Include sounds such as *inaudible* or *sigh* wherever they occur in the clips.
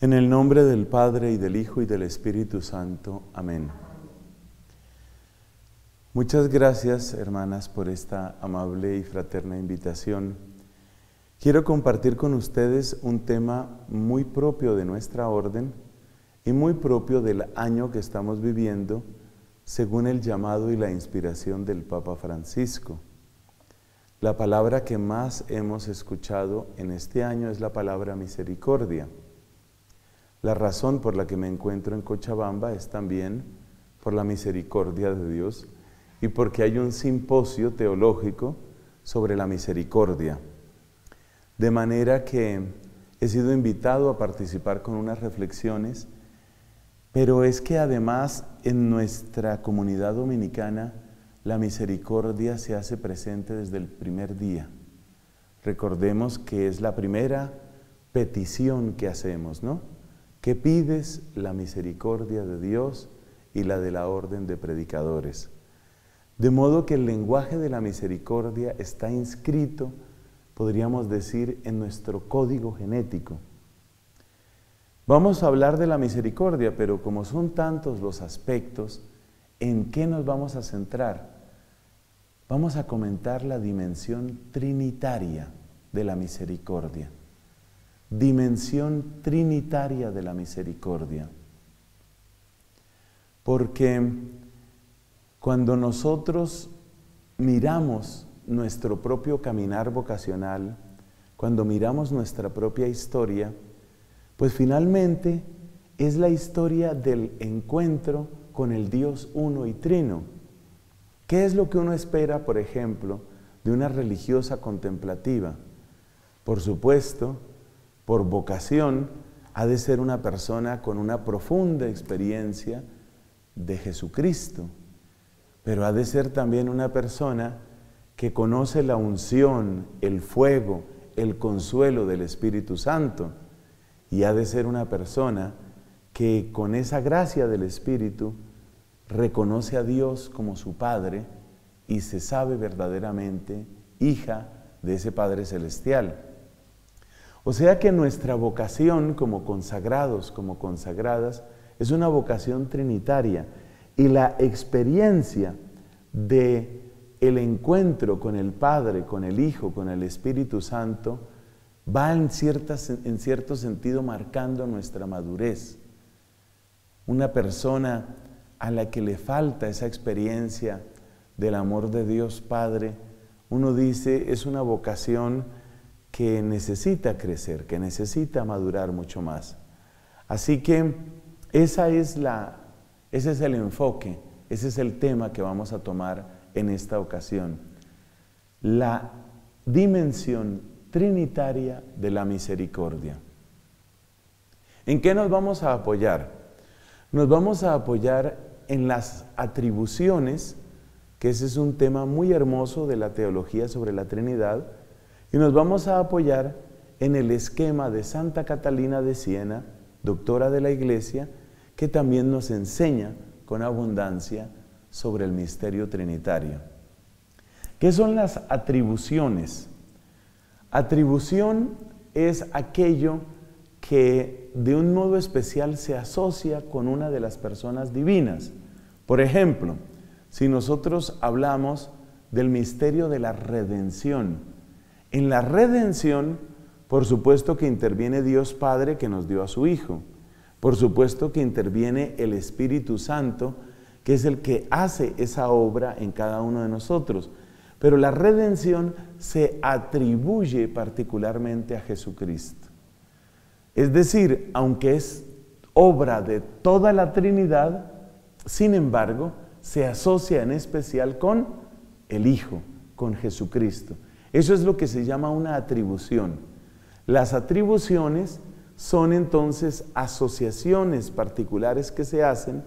En el nombre del Padre y del Hijo y del Espíritu Santo. Amén. Muchas gracias, hermanas, por esta amable y fraterna invitación. Quiero compartir con ustedes un tema muy propio de nuestra orden y muy propio del año que estamos viviendo, según el llamado y la inspiración del Papa Francisco. La palabra que más hemos escuchado en este año es la palabra misericordia. La razón por la que me encuentro en Cochabamba es también por la misericordia de Dios y porque hay un simposio teológico sobre la misericordia. De manera que he sido invitado a participar con unas reflexiones, pero es que además en nuestra comunidad dominicana la misericordia se hace presente desde el primer día. Recordemos que es la primera petición que hacemos, ¿no? ¿Qué pides? La misericordia de Dios y la de la orden de predicadores. De modo que el lenguaje de la misericordia está inscrito, podríamos decir, en nuestro código genético. Vamos a hablar de la misericordia, pero como son tantos los aspectos, ¿en qué nos vamos a centrar? Vamos a comentar la dimensión trinitaria de la misericordia. Dimensión trinitaria de la misericordia. Porque cuando nosotros miramos nuestro propio caminar vocacional, cuando miramos nuestra propia historia, pues finalmente es la historia del encuentro con el Dios uno y trino. ¿Qué es lo que uno espera, por ejemplo, de una religiosa contemplativa? Por supuesto, por vocación, ha de ser una persona con una profunda experiencia de Jesucristo pero ha de ser también una persona que conoce la unción, el fuego, el consuelo del Espíritu Santo. Y ha de ser una persona que con esa gracia del Espíritu reconoce a Dios como su Padre y se sabe verdaderamente hija de ese Padre Celestial. O sea que nuestra vocación como consagrados, como consagradas, es una vocación trinitaria y la experiencia de el encuentro con el Padre, con el Hijo, con el Espíritu Santo, va en, en cierto sentido marcando nuestra madurez. Una persona a la que le falta esa experiencia del amor de Dios Padre, uno dice es una vocación que necesita crecer, que necesita madurar mucho más. Así que esa es la ese es el enfoque, ese es el tema que vamos a tomar en esta ocasión. La dimensión trinitaria de la misericordia. ¿En qué nos vamos a apoyar? Nos vamos a apoyar en las atribuciones, que ese es un tema muy hermoso de la teología sobre la Trinidad, y nos vamos a apoyar en el esquema de Santa Catalina de Siena, doctora de la Iglesia, que también nos enseña con abundancia sobre el misterio trinitario. ¿Qué son las atribuciones? Atribución es aquello que de un modo especial se asocia con una de las personas divinas. Por ejemplo, si nosotros hablamos del misterio de la redención, en la redención, por supuesto que interviene Dios Padre que nos dio a su Hijo. Por supuesto que interviene el Espíritu Santo, que es el que hace esa obra en cada uno de nosotros. Pero la redención se atribuye particularmente a Jesucristo. Es decir, aunque es obra de toda la Trinidad, sin embargo, se asocia en especial con el Hijo, con Jesucristo. Eso es lo que se llama una atribución. Las atribuciones son entonces asociaciones particulares que se hacen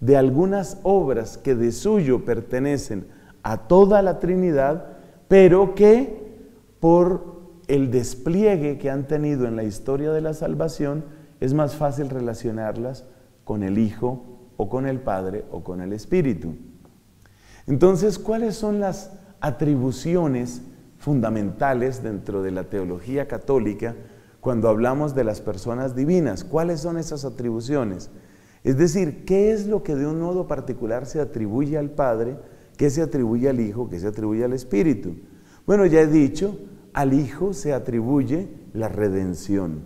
de algunas obras que de suyo pertenecen a toda la Trinidad, pero que por el despliegue que han tenido en la historia de la salvación es más fácil relacionarlas con el Hijo o con el Padre o con el Espíritu. Entonces, ¿cuáles son las atribuciones fundamentales dentro de la teología católica cuando hablamos de las personas divinas? ¿Cuáles son esas atribuciones? Es decir, ¿qué es lo que de un modo particular se atribuye al Padre, qué se atribuye al Hijo, qué se atribuye al Espíritu? Bueno, ya he dicho, al Hijo se atribuye la redención,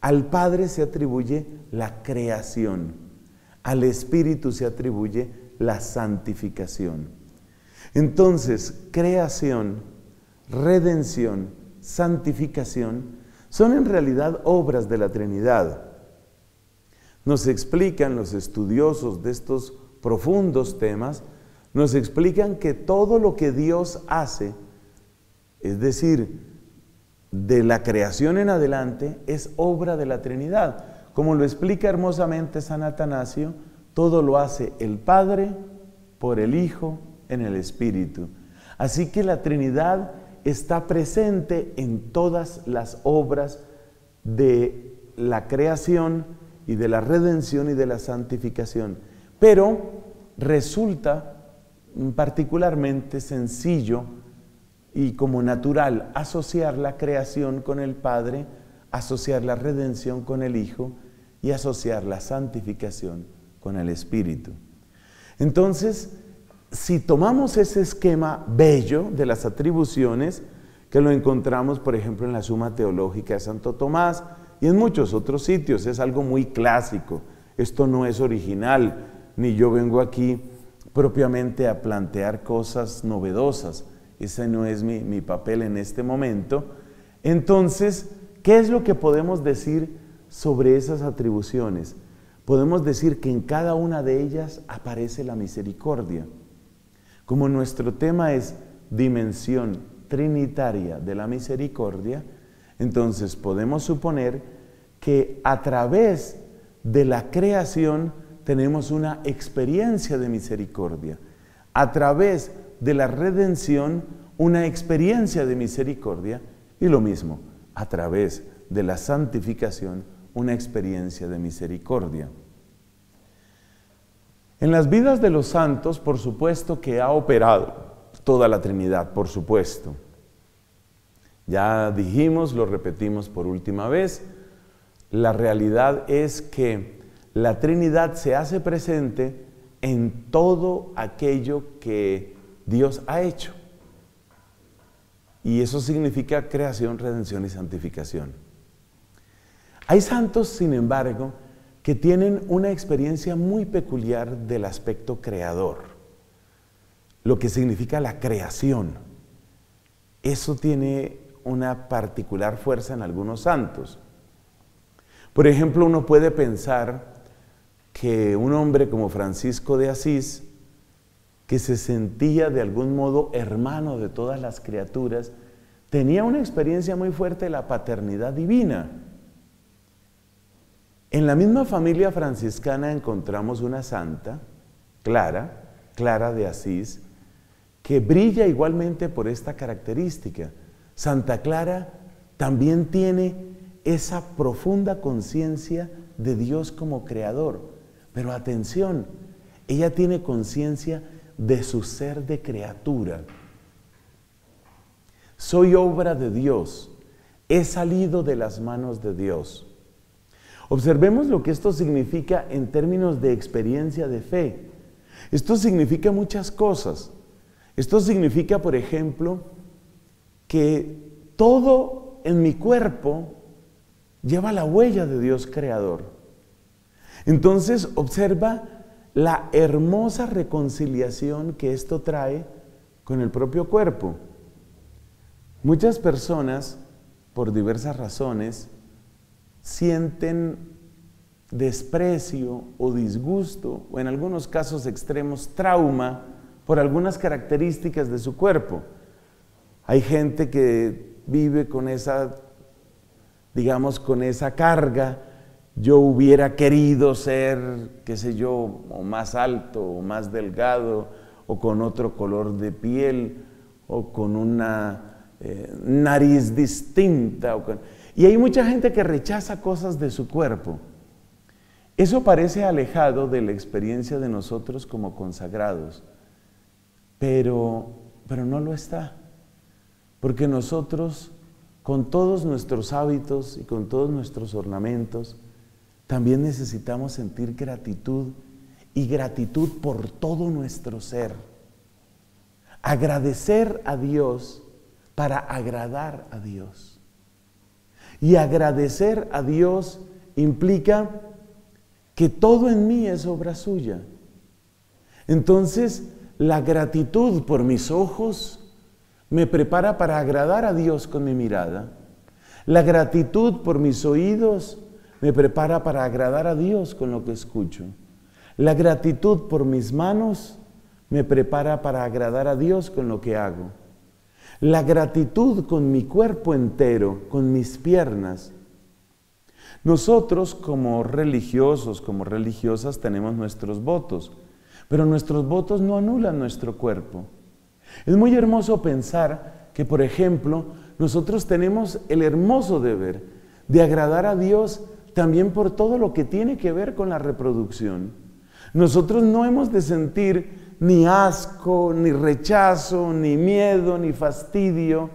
al Padre se atribuye la creación, al Espíritu se atribuye la santificación. Entonces, creación, redención, santificación son en realidad obras de la Trinidad. Nos explican los estudiosos de estos profundos temas, nos explican que todo lo que Dios hace, es decir, de la creación en adelante, es obra de la Trinidad. Como lo explica hermosamente San Atanasio, todo lo hace el Padre por el Hijo en el Espíritu. Así que la Trinidad está presente en todas las obras de la creación y de la redención y de la santificación. Pero resulta particularmente sencillo y como natural asociar la creación con el Padre, asociar la redención con el Hijo y asociar la santificación con el Espíritu. Entonces, si tomamos ese esquema bello de las atribuciones, que lo encontramos, por ejemplo, en la Suma Teológica de Santo Tomás y en muchos otros sitios, es algo muy clásico. Esto no es original, ni yo vengo aquí propiamente a plantear cosas novedosas. Ese no es mi, papel en este momento. Entonces, ¿qué es lo que podemos decir sobre esas atribuciones? Podemos decir que en cada una de ellas aparece la misericordia. Como nuestro tema es dimensión trinitaria de la misericordia, entonces podemos suponer que a través de la creación tenemos una experiencia de misericordia. A través de la redención, una experiencia de misericordia. Y lo mismo, a través de la santificación, una experiencia de misericordia. En las vidas de los santos, por supuesto que ha operado toda la Trinidad, por supuesto. Ya dijimos, lo repetimos por última vez, la realidad es que la Trinidad se hace presente en todo aquello que Dios ha hecho. Y eso significa creación, redención y santificación. Hay santos, sin embargo, que tienen una experiencia muy peculiar del aspecto creador, lo que significa la creación. Eso tiene una particular fuerza en algunos santos. Por ejemplo, uno puede pensar que un hombre como Francisco de Asís, que se sentía de algún modo hermano de todas las criaturas, tenía una experiencia muy fuerte de la paternidad divina. En la misma familia franciscana encontramos una santa, Clara, Clara de Asís, que brilla igualmente por esta característica. Santa Clara también tiene esa profunda conciencia de Dios como creador. Pero atención, ella tiene conciencia de su ser de criatura. Soy obra de Dios, he salido de las manos de Dios. Observemos lo que esto significa en términos de experiencia de fe. Esto significa muchas cosas. Esto significa, por ejemplo, que todo en mi cuerpo lleva la huella de Dios creador. Entonces observa la hermosa reconciliación que esto trae con el propio cuerpo. Muchas personas, por diversas razones, sienten desprecio o disgusto, o en algunos casos extremos trauma, por algunas características de su cuerpo. Hay gente que vive con esa, digamos, con esa carga, yo hubiera querido ser, qué sé yo, o más alto, o más delgado, o con otro color de piel, o con una eh, nariz distinta. Y hay mucha gente que rechaza cosas de su cuerpo. Eso parece alejado de la experiencia de nosotros como consagrados, pero, pero no lo está, porque nosotros, con todos nuestros hábitos y con todos nuestros ornamentos, también necesitamos sentir gratitud y gratitud por todo nuestro ser. Agradecer a Dios para agradar a Dios. Y agradecer a Dios implica que todo en mí es obra suya. Entonces, la gratitud por mis ojos me prepara para agradar a Dios con mi mirada. La gratitud por mis oídos me prepara para agradar a Dios con lo que escucho. La gratitud por mis manos me prepara para agradar a Dios con lo que hago. La gratitud con mi cuerpo entero, con mis piernas, nosotros como religiosos, como religiosas, tenemos nuestros votos, pero nuestros votos no anulan nuestro cuerpo. Es muy hermoso pensar que, por ejemplo, nosotros tenemos el hermoso deber de agradar a Dios también por todo lo que tiene que ver con la reproducción. Nosotros no hemos de sentir ni asco, ni rechazo, ni miedo, ni fastidio.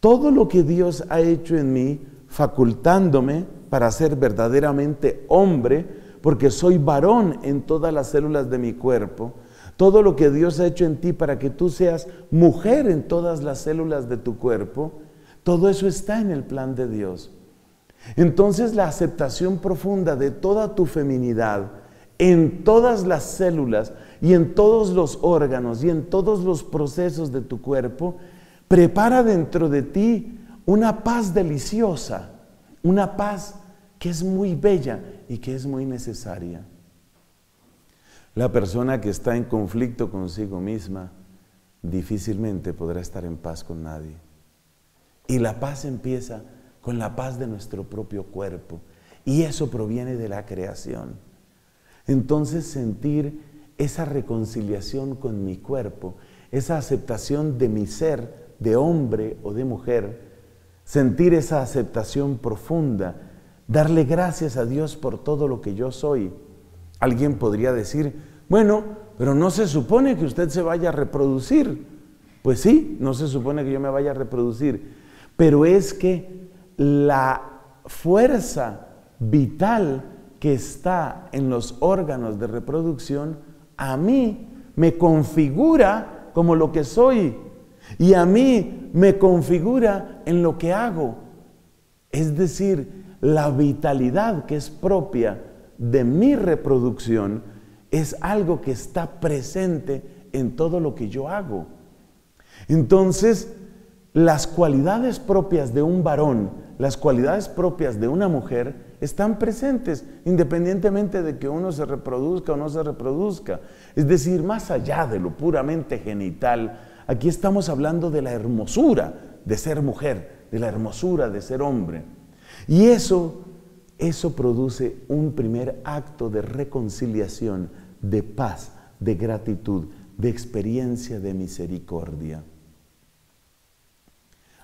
Todo lo que Dios ha hecho en mí, facultándome para ser verdaderamente hombre, porque soy varón en todas las células de mi cuerpo. Todo lo que Dios ha hecho en ti para que tú seas mujer en todas las células de tu cuerpo, todo eso está en el plan de Dios. Entonces la aceptación profunda de toda tu feminidad en todas las células y en todos los órganos y en todos los procesos de tu cuerpo, prepara dentro de ti una paz deliciosa, una paz que es muy bella y que es muy necesaria. La persona que está en conflicto consigo misma difícilmente podrá estar en paz con nadie. Y la paz empieza con la paz de nuestro propio cuerpo. Y eso proviene de la creación. Entonces sentir esa reconciliación con mi cuerpo, esa aceptación de mi ser, de hombre o de mujer, sentir esa aceptación profunda darle gracias a Dios por todo lo que yo soy. Alguien podría decir, bueno, pero no se supone que usted se vaya a reproducir. Pues sí, no se supone que yo me vaya a reproducir, pero es que la fuerza vital que está en los órganos de reproducción a mí me configura como lo que soy y a mí me configura en lo que hago. Es decir, la vitalidad que es propia de mi reproducción es algo que está presente en todo lo que yo hago. Entonces, las cualidades propias de un varón, las cualidades propias de una mujer, están presentes independientemente de que uno se reproduzca o no se reproduzca. Es decir, más allá de lo puramente genital, aquí estamos hablando de la hermosura de ser mujer, de la hermosura de ser hombre. Y eso, eso produce un primer acto de reconciliación, de paz, de gratitud, de experiencia de misericordia.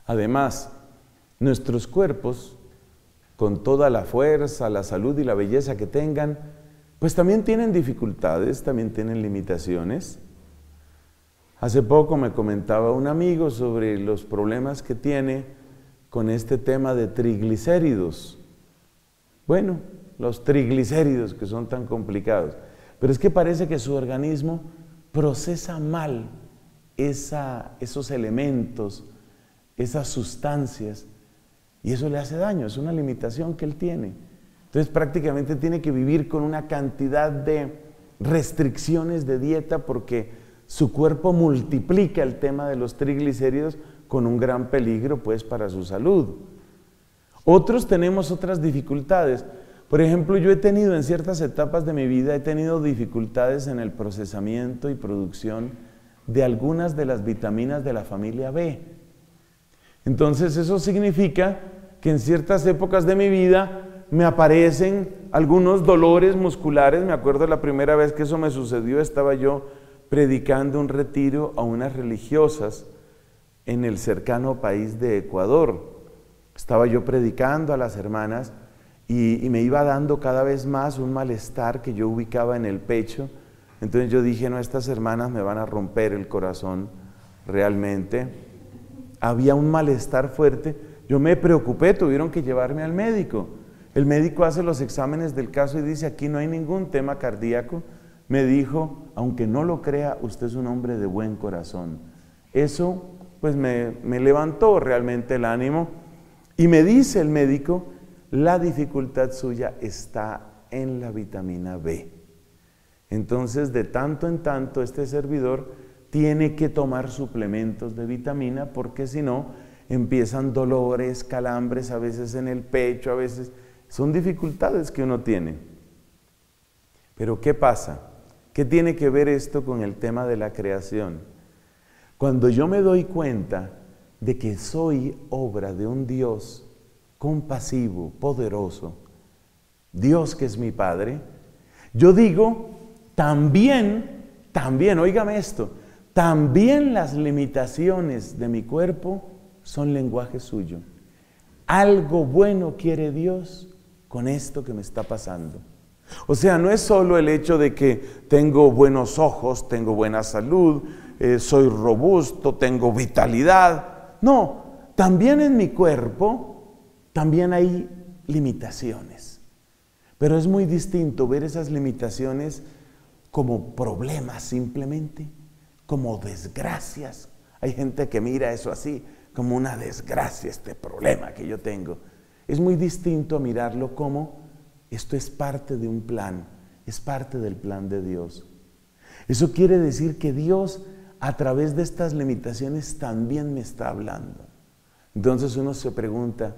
Además, nuestros cuerpos, con toda la fuerza, la salud y la belleza que tengan, pues también tienen dificultades, también tienen limitaciones. Hace poco me comentaba un amigo sobre los problemas que tiene con este tema de triglicéridos. Bueno, los triglicéridos que son tan complicados. Pero es que parece que su organismo procesa mal esos elementos, esas sustancias, y eso le hace daño, es una limitación que él tiene. Entonces prácticamente tiene que vivir con una cantidad de restricciones de dieta porque su cuerpo multiplica el tema de los triglicéridos con un gran peligro pues para su salud. Otros tenemos otras dificultades. Por ejemplo, yo he tenido en ciertas etapas de mi vida, he tenido dificultades en el procesamiento y producción de algunas de las vitaminas de la familia B. Entonces eso significa que en ciertas épocas de mi vida me aparecen algunos dolores musculares. Me acuerdo la primera vez que eso me sucedió, estaba yo predicando un retiro a unas religiosas en el cercano país de Ecuador. Estaba yo predicando a las hermanas y, me iba dando cada vez más un malestar que yo ubicaba en el pecho. Entonces yo dije, no, estas hermanas me van a romper el corazón realmente. Había un malestar fuerte. Yo me preocupé, tuvieron que llevarme al médico. El médico hace los exámenes del caso y dice, aquí no hay ningún tema cardíaco. Me dijo, aunque no lo crea, usted es un hombre de buen corazón. Eso pues me, me levantó realmente el ánimo. Y me dice el médico, la dificultad suya está en la vitamina B. Entonces, de tanto en tanto, este servidor tiene que tomar suplementos de vitamina porque si no, empiezan dolores, calambres, a veces en el pecho, a veces... Son dificultades que uno tiene. Pero ¿qué pasa? ¿Qué tiene que ver esto con el tema de la creación? Cuando yo me doy cuenta de que soy obra de un Dios compasivo, poderoso, Dios que es mi Padre, yo digo, también, también, óigame esto, también las limitaciones de mi cuerpo son lenguaje suyo. Algo bueno quiere Dios con esto que me está pasando. O sea, no es solo el hecho de que tengo buenos ojos, tengo buena salud, eh, soy robusto, tengo vitalidad. No, también en mi cuerpo, también hay limitaciones. Pero es muy distinto ver esas limitaciones como problemas simplemente, como desgracias. Hay gente que mira eso así, como una desgracia, este problema que yo tengo. Es muy distinto a mirarlo como esto es parte de un plan, es parte del plan de Dios. Eso quiere decir que Dios a través de estas limitaciones también me está hablando. Entonces uno se pregunta,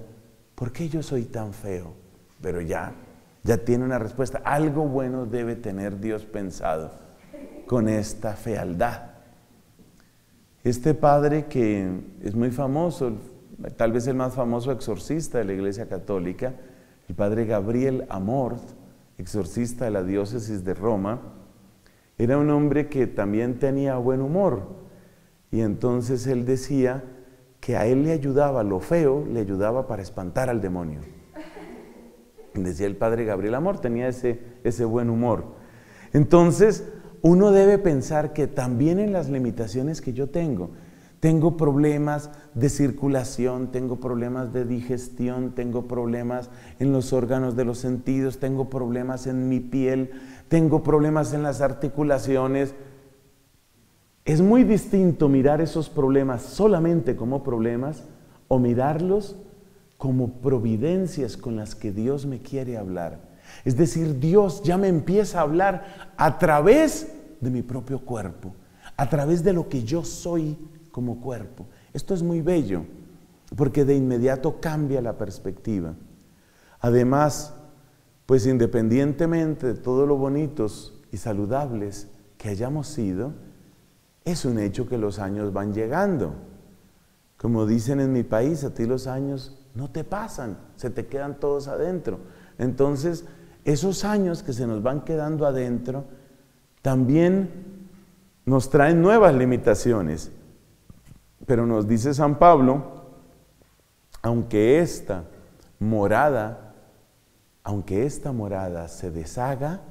¿por qué yo soy tan feo? Pero ya, ya tiene una respuesta. Algo bueno debe tener Dios pensado con esta fealdad. Este padre que es muy famoso, tal vez el más famoso exorcista de la Iglesia Católica, el padre Gabriel Amorth, exorcista de la diócesis de Roma, era un hombre que también tenía buen humor. Y entonces él decía que a él le ayudaba, lo feo le ayudaba para espantar al demonio. Decía el padre Gabriel Amor, tenía ese, ese buen humor. Entonces, uno debe pensar que también en las limitaciones que yo tengo, tengo problemas de circulación, tengo problemas de digestión, tengo problemas en los órganos de los sentidos, tengo problemas en mi piel, tengo problemas en las articulaciones. Es muy distinto mirar esos problemas solamente como problemas o mirarlos como providencias con las que Dios me quiere hablar. Es decir, Dios ya me empieza a hablar a través de mi propio cuerpo, a través de lo que yo soy como cuerpo. Esto es muy bello porque de inmediato cambia la perspectiva. Además, pues independientemente de todo lo bonitos y saludables que hayamos sido, es un hecho que los años van llegando. Como dicen en mi país, a ti los años no te pasan, se te quedan todos adentro. Entonces, esos años que se nos van quedando adentro también nos traen nuevas limitaciones. Pero nos dice San Pablo, aunque esta morada, aunque esta morada se deshaga,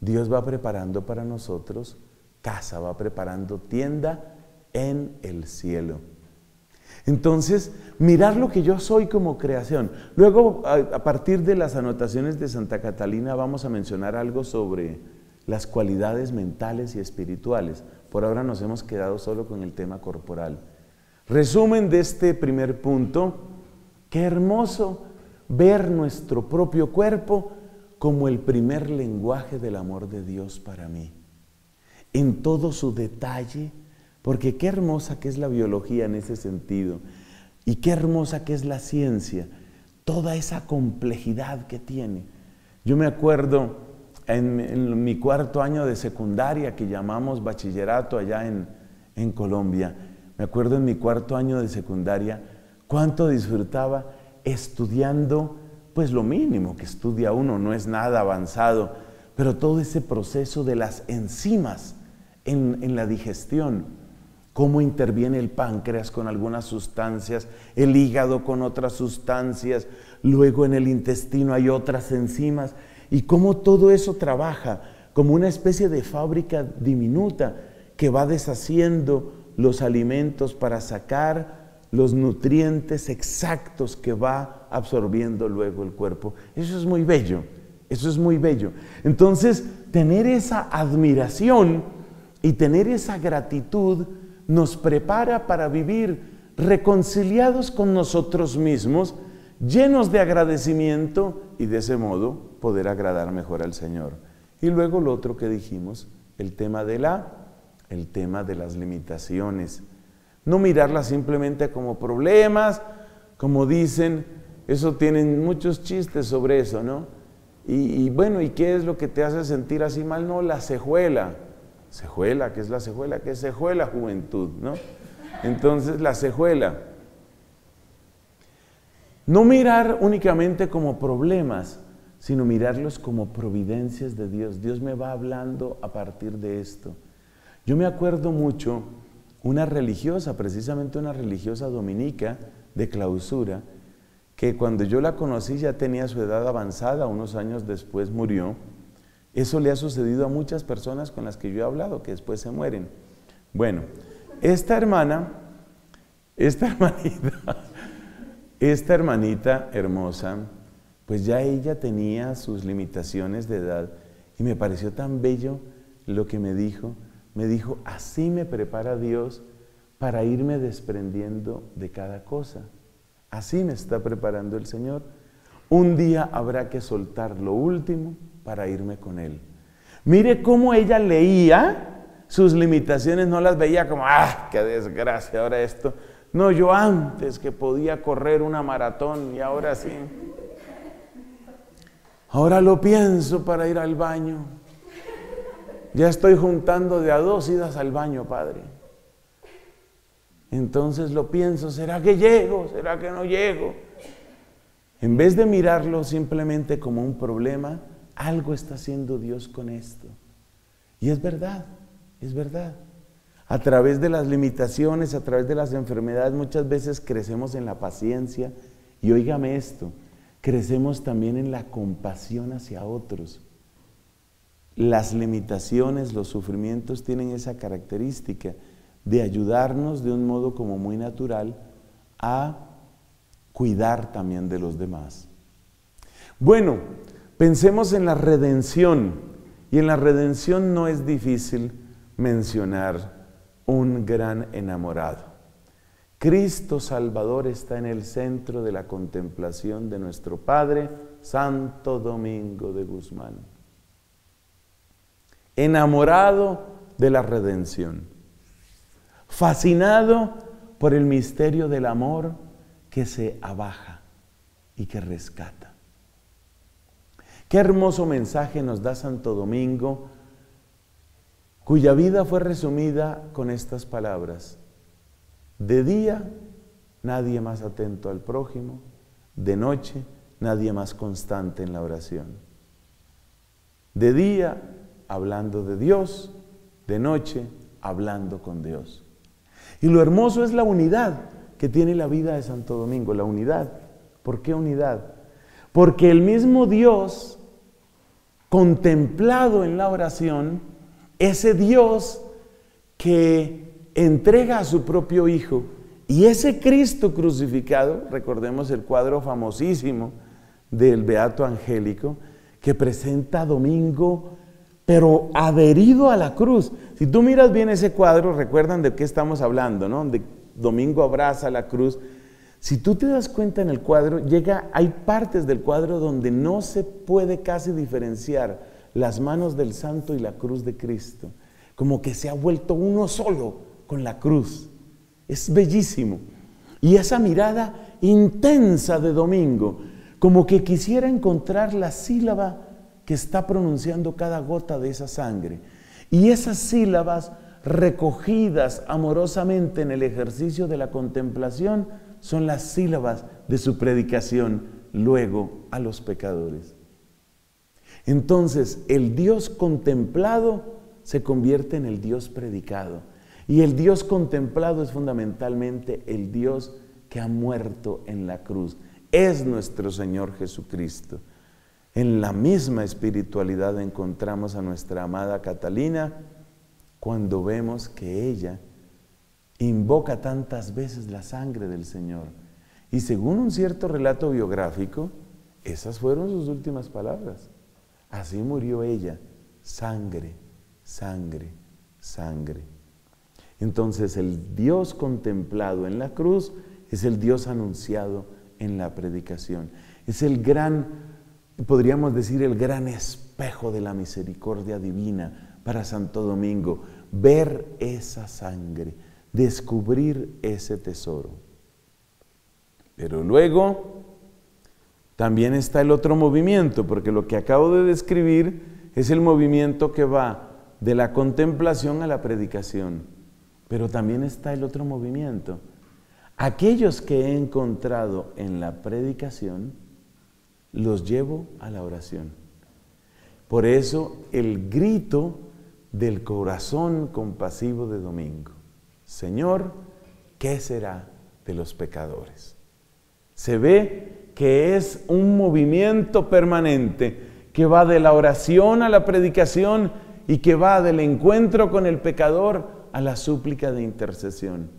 Dios va preparando para nosotros casa, va preparando tienda en el cielo. Entonces, mirar lo que yo soy como creación. Luego, a, partir de las anotaciones de Santa Catalina, vamos a mencionar algo sobre las cualidades mentales y espirituales. Por ahora nos hemos quedado solo con el tema corporal. Resumen de este primer punto, qué hermoso ver nuestro propio cuerpo como el primer lenguaje del amor de Dios para mí. En todo su detalle, porque qué hermosa que es la biología en ese sentido, y qué hermosa que es la ciencia, toda esa complejidad que tiene. Yo me acuerdo en, mi cuarto año de secundaria, que llamamos bachillerato allá en, Colombia, me acuerdo en mi cuarto año de secundaria cuánto disfrutaba estudiando pues lo mínimo que estudia uno, no es nada avanzado, pero todo ese proceso de las enzimas en, en la digestión, cómo interviene el páncreas con algunas sustancias, el hígado con otras sustancias, luego en el intestino hay otras enzimas, y cómo todo eso trabaja como una especie de fábrica diminuta que va deshaciendo los alimentos para sacar los nutrientes exactos que va absorbiendo luego el cuerpo. Eso es muy bello, eso es muy bello. Entonces, tener esa admiración y tener esa gratitud nos prepara para vivir reconciliados con nosotros mismos, llenos de agradecimiento y de ese modo poder agradar mejor al Señor. Y luego lo otro que dijimos, el tema de la el tema de las limitaciones. No mirarlas simplemente como problemas, como dicen, eso tienen muchos chistes sobre eso, ¿no? Y, bueno, ¿y qué es lo que te hace sentir así mal? No, la cejuela. Cejuela, ¿qué es la cejuela? ¿Qué es cejuela? Juventud, ¿no? Entonces, la cejuela. No mirar únicamente como problemas, sino mirarlos como providencias de Dios. Dios me va hablando a partir de esto. Yo me acuerdo mucho una religiosa, precisamente una religiosa dominica de clausura, que cuando yo la conocí ya tenía su edad avanzada, unos años después murió. Eso le ha sucedido a muchas personas con las que yo he hablado, que después se mueren. Bueno, esta hermana, esta *laughs* hermanita, esta hermanita hermosa, pues ya ella tenía sus limitaciones de edad y me pareció tan bello lo que me dijo me dijo, así me prepara Dios para irme desprendiendo de cada cosa. Así me está preparando el Señor. Un día habrá que soltar lo último para irme con Él. Mire cómo ella leía sus limitaciones, no las veía como, ah, qué desgracia ahora esto. No, yo antes que podía correr una maratón y ahora sí. Ahora lo pienso para ir al baño. Ya estoy juntando de a dos idas al baño, Padre. Entonces lo pienso, ¿será que llego? ¿Será que no llego? En vez de mirarlo simplemente como un problema, algo está haciendo Dios con esto. Y es verdad, es verdad. A través de las limitaciones, a través de las enfermedades, muchas veces crecemos en la paciencia. Y oígame esto, crecemos también en la compasión hacia otros. Las limitaciones, los sufrimientos tienen esa característica de ayudarnos de un modo como muy natural a cuidar también de los demás. Bueno, pensemos en la redención. Y en la redención no es difícil mencionar un gran enamorado. Cristo Salvador está en el centro de la contemplación de nuestro Padre, Santo Domingo de Guzmán enamorado de la redención, fascinado por el misterio del amor que se abaja y que rescata. Qué hermoso mensaje nos da Santo Domingo, cuya vida fue resumida con estas palabras. De día, nadie más atento al prójimo, de noche, nadie más constante en la oración. De día, hablando de Dios, de noche hablando con Dios. Y lo hermoso es la unidad que tiene la vida de Santo Domingo, la unidad. ¿Por qué unidad? Porque el mismo Dios, contemplado en la oración, ese Dios que entrega a su propio Hijo y ese Cristo crucificado, recordemos el cuadro famosísimo del Beato Angélico, que presenta a Domingo pero adherido a la cruz. Si tú miras bien ese cuadro, recuerdan de qué estamos hablando, ¿no? De Domingo abraza la cruz. Si tú te das cuenta en el cuadro, llega, hay partes del cuadro donde no se puede casi diferenciar las manos del santo y la cruz de Cristo. Como que se ha vuelto uno solo con la cruz. Es bellísimo. Y esa mirada intensa de Domingo, como que quisiera encontrar la sílaba que está pronunciando cada gota de esa sangre. Y esas sílabas recogidas amorosamente en el ejercicio de la contemplación son las sílabas de su predicación luego a los pecadores. Entonces, el Dios contemplado se convierte en el Dios predicado. Y el Dios contemplado es fundamentalmente el Dios que ha muerto en la cruz. Es nuestro Señor Jesucristo. En la misma espiritualidad encontramos a nuestra amada Catalina cuando vemos que ella invoca tantas veces la sangre del Señor. Y según un cierto relato biográfico, esas fueron sus últimas palabras. Así murió ella, sangre, sangre, sangre. Entonces el Dios contemplado en la cruz es el Dios anunciado en la predicación. Es el gran, podríamos decir, el gran espejo de la misericordia divina para Santo Domingo. Ver esa sangre, descubrir ese tesoro. Pero luego también está el otro movimiento, porque lo que acabo de describir es el movimiento que va de la contemplación a la predicación. Pero también está el otro movimiento. Aquellos que he encontrado en la predicación, los llevo a la oración. Por eso el grito del corazón compasivo de Domingo. Señor, ¿qué será de los pecadores? Se ve que es un movimiento permanente que va de la oración a la predicación y que va del encuentro con el pecador a la súplica de intercesión.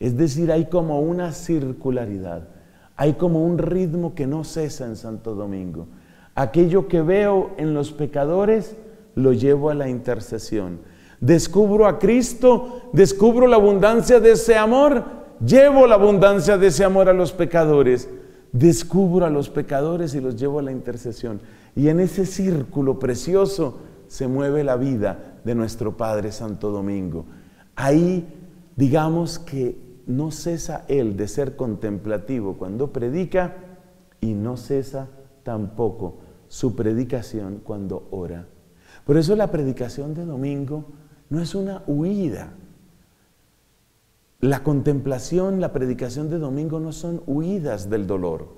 Es decir, hay como una circularidad, hay como un ritmo que no cesa en Santo Domingo. Aquello que veo en los pecadores lo llevo a la intercesión. Descubro a Cristo, descubro la abundancia de ese amor, llevo la abundancia de ese amor a los pecadores descubro a los pecadores y los llevo a la intercesión. Y en ese círculo precioso se mueve la vida de nuestro Padre Santo Domingo. Ahí digamos que no cesa Él de ser contemplativo cuando predica y no cesa tampoco su predicación cuando ora. Por eso la predicación de domingo no es una huida, la contemplación, la predicación de domingo no son huidas del dolor,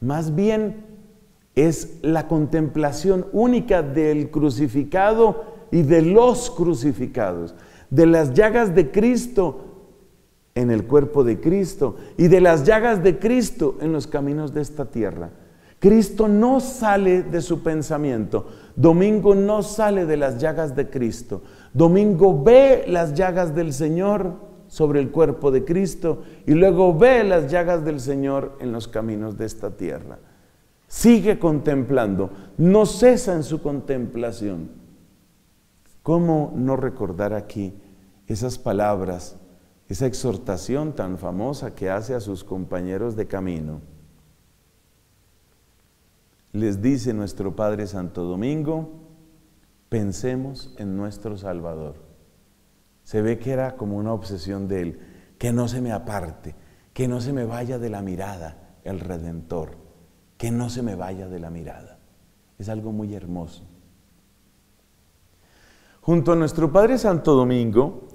más bien es la contemplación única del crucificado y de los crucificados, de las llagas de Cristo en el cuerpo de Cristo y de las llagas de Cristo en los caminos de esta tierra. Cristo no sale de su pensamiento. Domingo no sale de las llagas de Cristo. Domingo ve las llagas del Señor sobre el cuerpo de Cristo y luego ve las llagas del Señor en los caminos de esta tierra. Sigue contemplando, no cesa en su contemplación. ¿Cómo no recordar aquí esas palabras, esa exhortación tan famosa que hace a sus compañeros de camino? Les dice nuestro Padre Santo Domingo, pensemos en nuestro Salvador se ve que era como una obsesión de él, que no se me aparte, que no se me vaya de la mirada el Redentor, que no se me vaya de la mirada. Es algo muy hermoso. Junto a nuestro Padre Santo Domingo,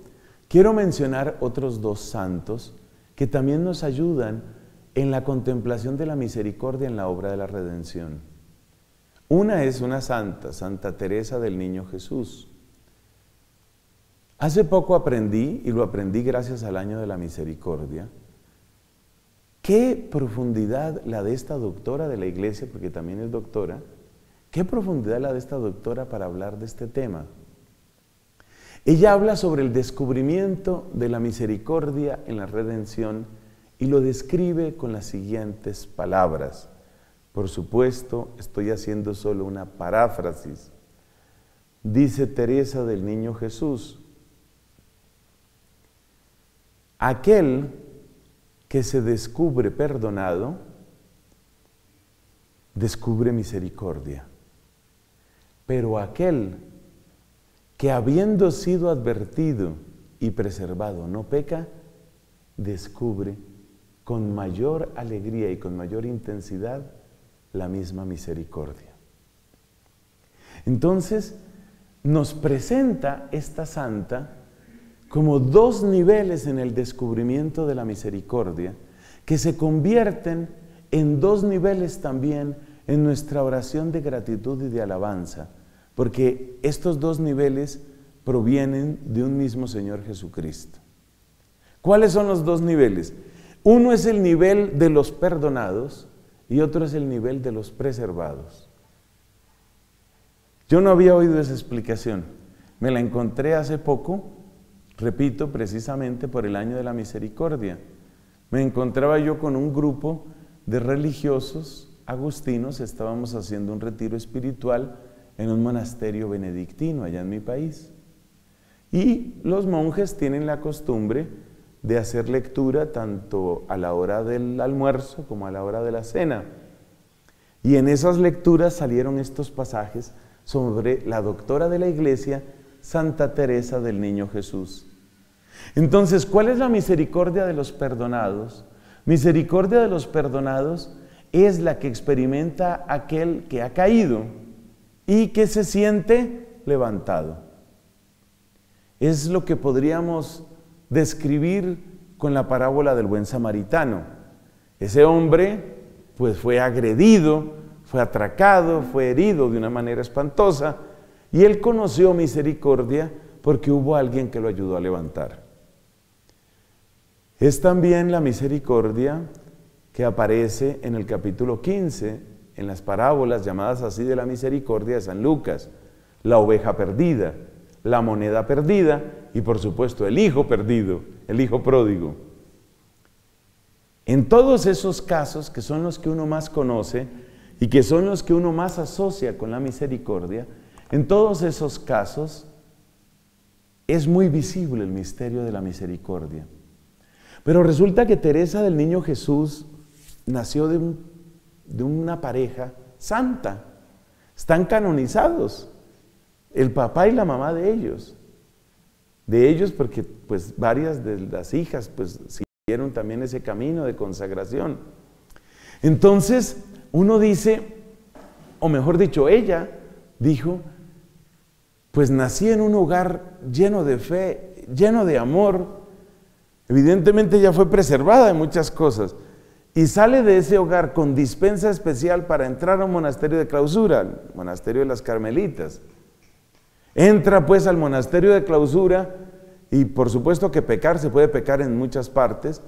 quiero mencionar otros dos santos que también nos ayudan en la contemplación de la misericordia en la obra de la redención. Una es una santa, Santa Teresa del Niño Jesús. Hace poco aprendí, y lo aprendí gracias al año de la misericordia, qué profundidad la de esta doctora de la iglesia, porque también es doctora, qué profundidad la de esta doctora para hablar de este tema. Ella habla sobre el descubrimiento de la misericordia en la redención y lo describe con las siguientes palabras. Por supuesto, estoy haciendo solo una paráfrasis. Dice Teresa del Niño Jesús, Aquel que se descubre perdonado, descubre misericordia. Pero aquel que habiendo sido advertido y preservado no peca, descubre con mayor alegría y con mayor intensidad la misma misericordia. Entonces, nos presenta esta santa como dos niveles en el descubrimiento de la misericordia que se convierten en dos niveles también en nuestra oración de gratitud y de alabanza, porque estos dos niveles provienen de un mismo Señor Jesucristo. ¿Cuáles son los dos niveles? Uno es el nivel de los perdonados y otro es el nivel de los preservados. Yo no había oído esa explicación. Me la encontré hace poco, repito, precisamente por el año de la misericordia. Me encontraba yo con un grupo de religiosos agustinos, estábamos haciendo un retiro espiritual en un monasterio benedictino allá en mi país. Y los monjes tienen la costumbre de hacer lectura tanto a la hora del almuerzo como a la hora de la cena. Y en esas lecturas salieron estos pasajes sobre la doctora de la iglesia, Santa Teresa del Niño Jesús. Entonces, ¿cuál es la misericordia de los perdonados? Misericordia de los perdonados es la que experimenta aquel que ha caído y que se siente levantado. Es lo que podríamos describir con la parábola del buen samaritano. Ese hombre pues fue agredido, fue atracado, fue herido de una manera espantosa y él conoció misericordia porque hubo alguien que lo ayudó a levantar. Es también la misericordia que aparece en el capítulo 15, en las parábolas llamadas así de la misericordia de San Lucas, la oveja perdida, la moneda perdida y por supuesto el hijo perdido, el hijo pródigo. En todos esos casos, que son los que uno más conoce y que son los que uno más asocia con la misericordia, en todos esos casos es muy visible el misterio de la misericordia. Pero resulta que Teresa del Niño Jesús nació de, de una pareja santa. Están canonizados. El papá y la mamá de ellos. De ellos porque pues varias de las hijas pues siguieron también ese camino de consagración. Entonces uno dice, o mejor dicho, ella dijo, pues nací en un hogar lleno de fe, lleno de amor. Evidentemente ya fue preservada de muchas cosas, y sale de ese hogar con dispensa especial para entrar a un monasterio de clausura, el monasterio de las Carmelitas. Entra pues al monasterio de clausura y por supuesto que pecar se puede pecar en muchas partes,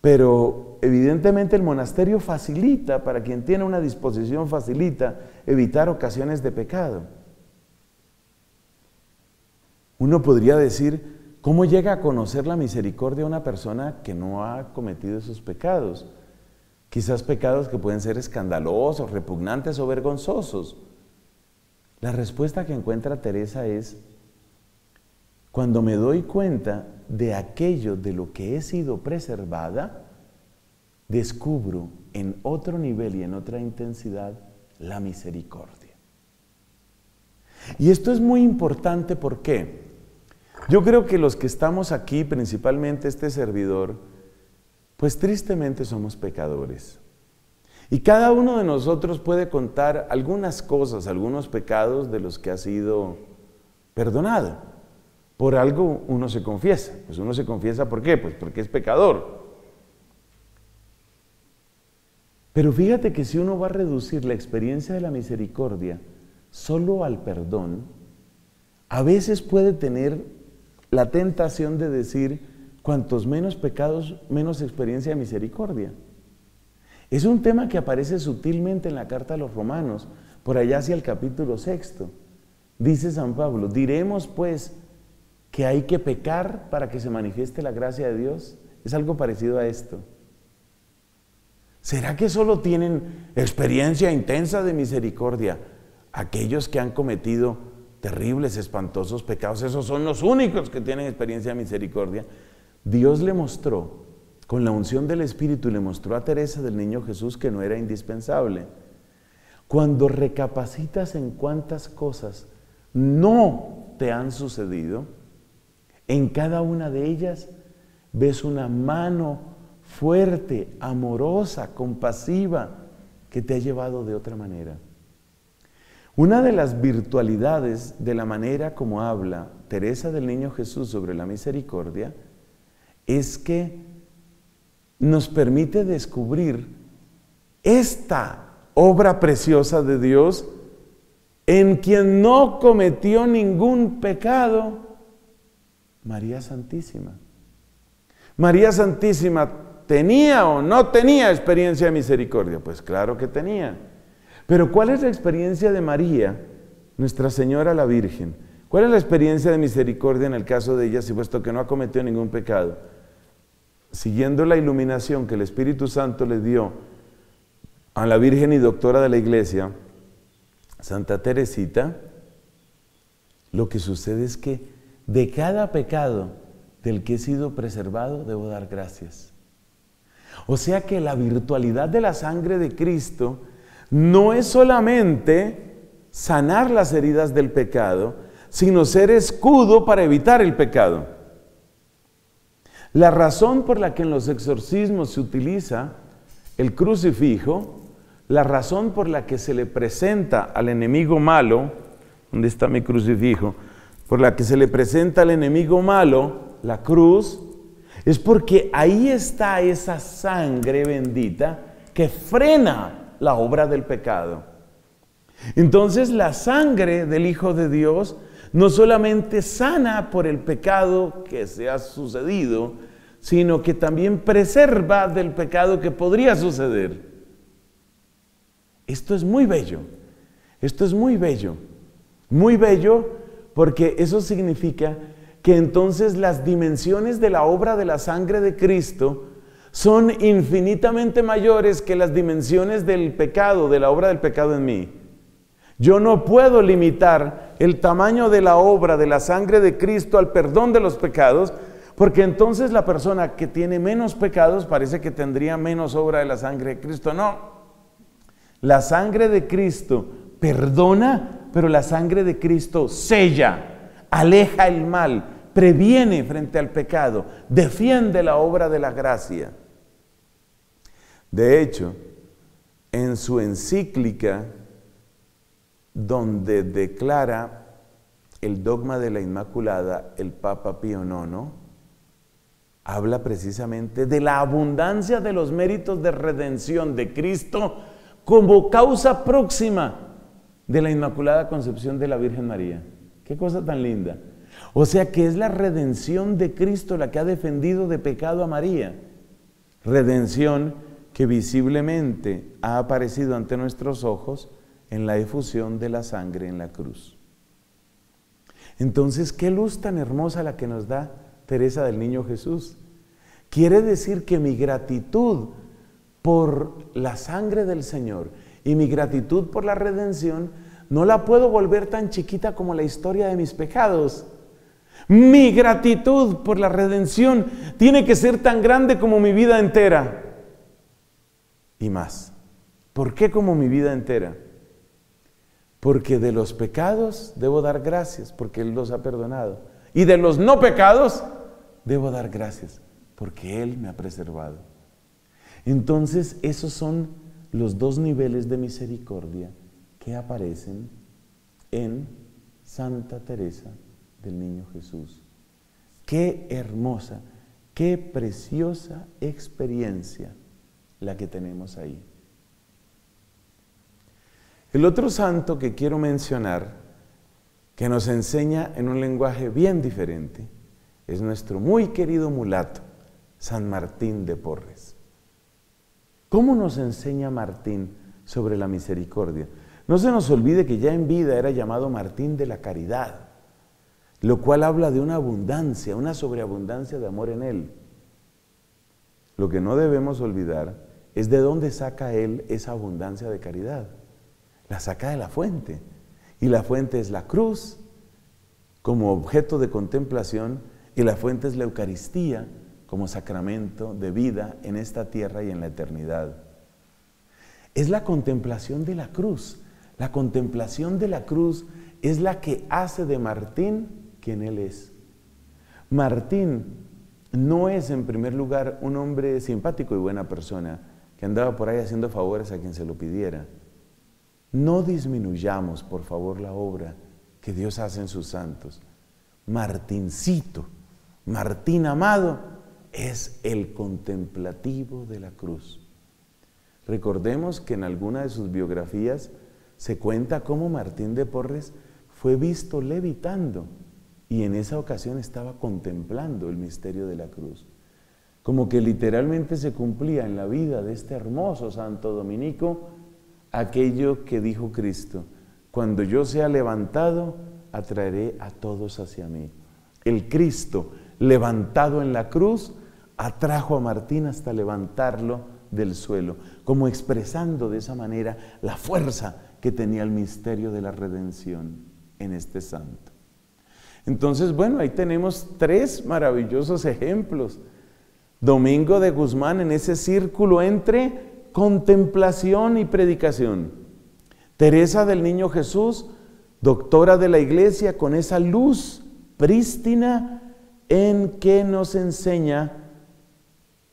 pero evidentemente el monasterio facilita, para quien tiene una disposición, facilita evitar ocasiones de pecado. Uno podría decir, ¿cómo llega a conocer la misericordia una persona que no ha cometido esos pecados? Quizás pecados que pueden ser escandalosos, repugnantes o vergonzosos. La respuesta que encuentra Teresa es, cuando me doy cuenta de aquello de lo que he sido preservada, descubro en otro nivel y en otra intensidad la misericordia. Y esto es muy importante porque yo creo que los que estamos aquí, principalmente este servidor, pues tristemente somos pecadores. Y cada uno de nosotros puede contar algunas cosas, algunos pecados de los que ha sido perdonado. Por algo uno se confiesa. Pues uno se confiesa ¿por qué? Pues porque es pecador. Pero fíjate que si uno va a reducir la experiencia de la misericordia solo al perdón, a veces puede tener la tentación de decir, cuantos menos pecados, menos experiencia de misericordia. Es un tema que aparece sutilmente en la carta a los romanos, por allá hacia el capítulo sexto. Dice San Pablo, diremos pues que hay que pecar para que se manifieste la gracia de Dios. Es algo parecido a esto. ¿Será que solo tienen experiencia intensa de misericordia aquellos que han cometido terribles, espantosos pecados? Esos son los únicos que tienen experiencia de misericordia. Dios le mostró, con la unción del Espíritu, le mostró a Teresa del Niño Jesús que no era indispensable. Cuando recapacitas en cuántas cosas no te han sucedido, en cada una de ellas ves una mano fuerte, amorosa, compasiva, que te ha llevado de otra manera. Una de las virtualidades de la manera como habla Teresa del Niño Jesús sobre la misericordia es que nos permite descubrir esta obra preciosa de Dios en quien no cometió ningún pecado, María Santísima. María Santísima tenía o no tenía experiencia de misericordia. Pues claro que tenía. Pero ¿cuál es la experiencia de María, Nuestra Señora la Virgen? ¿Cuál es la experiencia de misericordia en el caso de ella, si puesto que no ha cometido ningún pecado? Siguiendo la iluminación que el Espíritu Santo le dio a la Virgen y doctora de la Iglesia, Santa Teresita, lo que sucede es que de cada pecado del que he sido preservado debo dar gracias. O sea que la virtualidad de la sangre de Cristo no es solamente sanar las heridas del pecado, sino ser escudo para evitar el pecado. La razón por la que en los exorcismos se utiliza el crucifijo, la razón por la que se le presenta al enemigo malo, ¿dónde está mi crucifijo? Por la que se le presenta al enemigo malo la cruz, es porque ahí está esa sangre bendita que frena la obra del pecado. Entonces la sangre del Hijo de Dios no solamente sana por el pecado que se ha sucedido, sino que también preserva del pecado que podría suceder. Esto es muy bello, esto es muy bello, muy bello porque eso significa que entonces las dimensiones de la obra de la sangre de Cristo son infinitamente mayores que las dimensiones del pecado, de la obra del pecado en mí. Yo no puedo limitar el tamaño de la obra de la sangre de Cristo al perdón de los pecados, porque entonces la persona que tiene menos pecados parece que tendría menos obra de la sangre de Cristo. No, la sangre de Cristo perdona, pero la sangre de Cristo sella aleja el mal, previene frente al pecado, defiende la obra de la gracia. De hecho, en su encíclica, donde declara el dogma de la Inmaculada, el Papa Pío IX, habla precisamente de la abundancia de los méritos de redención de Cristo como causa próxima de la Inmaculada Concepción de la Virgen María. Qué cosa tan linda. O sea que es la redención de Cristo la que ha defendido de pecado a María. Redención que visiblemente ha aparecido ante nuestros ojos en la efusión de la sangre en la cruz. Entonces, qué luz tan hermosa la que nos da Teresa del Niño Jesús. Quiere decir que mi gratitud por la sangre del Señor y mi gratitud por la redención no la puedo volver tan chiquita como la historia de mis pecados. Mi gratitud por la redención tiene que ser tan grande como mi vida entera. Y más. ¿Por qué como mi vida entera? Porque de los pecados debo dar gracias porque Él los ha perdonado. Y de los no pecados debo dar gracias porque Él me ha preservado. Entonces esos son los dos niveles de misericordia que aparecen en Santa Teresa del Niño Jesús. Qué hermosa, qué preciosa experiencia la que tenemos ahí. El otro santo que quiero mencionar, que nos enseña en un lenguaje bien diferente, es nuestro muy querido mulato, San Martín de Porres. ¿Cómo nos enseña Martín sobre la misericordia? No se nos olvide que ya en vida era llamado Martín de la Caridad, lo cual habla de una abundancia, una sobreabundancia de amor en él. Lo que no debemos olvidar es de dónde saca él esa abundancia de caridad. La saca de la fuente. Y la fuente es la cruz como objeto de contemplación y la fuente es la Eucaristía como sacramento de vida en esta tierra y en la eternidad. Es la contemplación de la cruz la contemplación de la cruz es la que hace de Martín quien él es. Martín no es en primer lugar un hombre simpático y buena persona que andaba por ahí haciendo favores a quien se lo pidiera. No disminuyamos, por favor, la obra que Dios hace en sus santos. Martincito, Martín amado, es el contemplativo de la cruz. Recordemos que en alguna de sus biografías se cuenta cómo Martín de Porres fue visto levitando y en esa ocasión estaba contemplando el misterio de la cruz. Como que literalmente se cumplía en la vida de este hermoso santo dominico aquello que dijo Cristo, cuando yo sea levantado, atraeré a todos hacia mí. El Cristo levantado en la cruz atrajo a Martín hasta levantarlo del suelo, como expresando de esa manera la fuerza que tenía el misterio de la redención en este santo. Entonces, bueno, ahí tenemos tres maravillosos ejemplos. Domingo de Guzmán en ese círculo entre contemplación y predicación. Teresa del Niño Jesús, doctora de la iglesia, con esa luz prístina en que nos enseña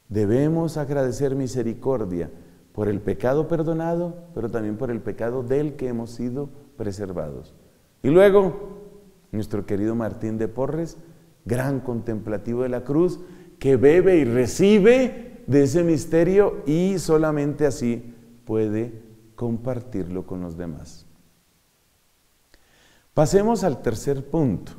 Debemos agradecer misericordia por el pecado perdonado, pero también por el pecado del que hemos sido preservados. Y luego, nuestro querido Martín de Porres, gran contemplativo de la cruz, que bebe y recibe de ese misterio y solamente así puede compartirlo con los demás. Pasemos al tercer punto.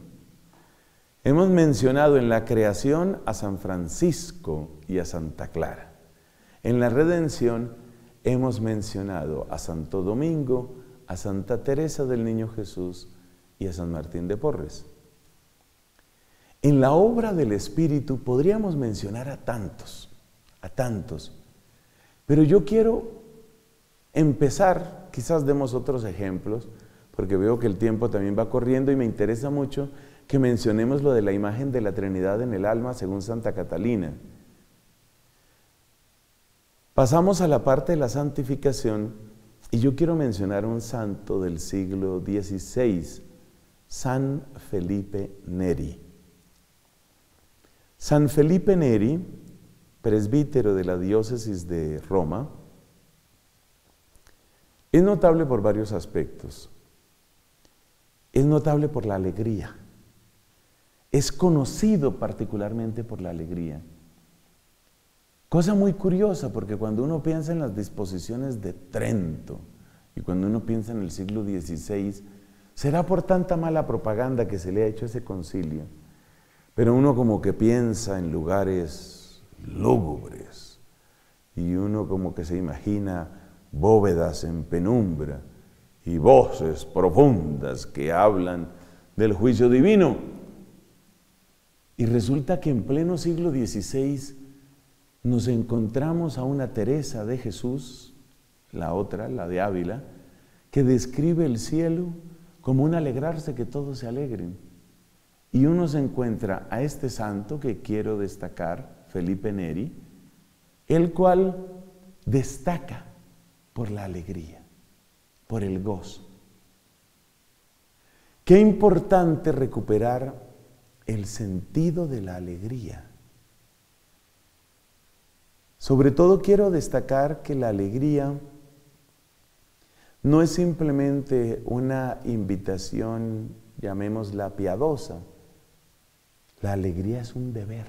Hemos mencionado en la creación a San Francisco y a Santa Clara. En la redención hemos mencionado a Santo Domingo, a Santa Teresa del Niño Jesús y a San Martín de Porres. En la obra del Espíritu podríamos mencionar a tantos, a tantos, pero yo quiero empezar, quizás demos otros ejemplos, porque veo que el tiempo también va corriendo y me interesa mucho que mencionemos lo de la imagen de la Trinidad en el alma según Santa Catalina. Pasamos a la parte de la santificación y yo quiero mencionar un santo del siglo XVI, San Felipe Neri. San Felipe Neri, presbítero de la diócesis de Roma, es notable por varios aspectos. Es notable por la alegría es conocido particularmente por la alegría. Cosa muy curiosa, porque cuando uno piensa en las disposiciones de Trento y cuando uno piensa en el siglo XVI, será por tanta mala propaganda que se le ha hecho ese concilio, pero uno como que piensa en lugares lúgubres y uno como que se imagina bóvedas en penumbra y voces profundas que hablan del juicio divino. Y resulta que en pleno siglo XVI nos encontramos a una Teresa de Jesús, la otra, la de Ávila, que describe el cielo como un alegrarse que todos se alegren. Y uno se encuentra a este santo que quiero destacar, Felipe Neri, el cual destaca por la alegría, por el gozo. Qué importante recuperar el sentido de la alegría. Sobre todo quiero destacar que la alegría no es simplemente una invitación, llamémosla piadosa. La alegría es un deber,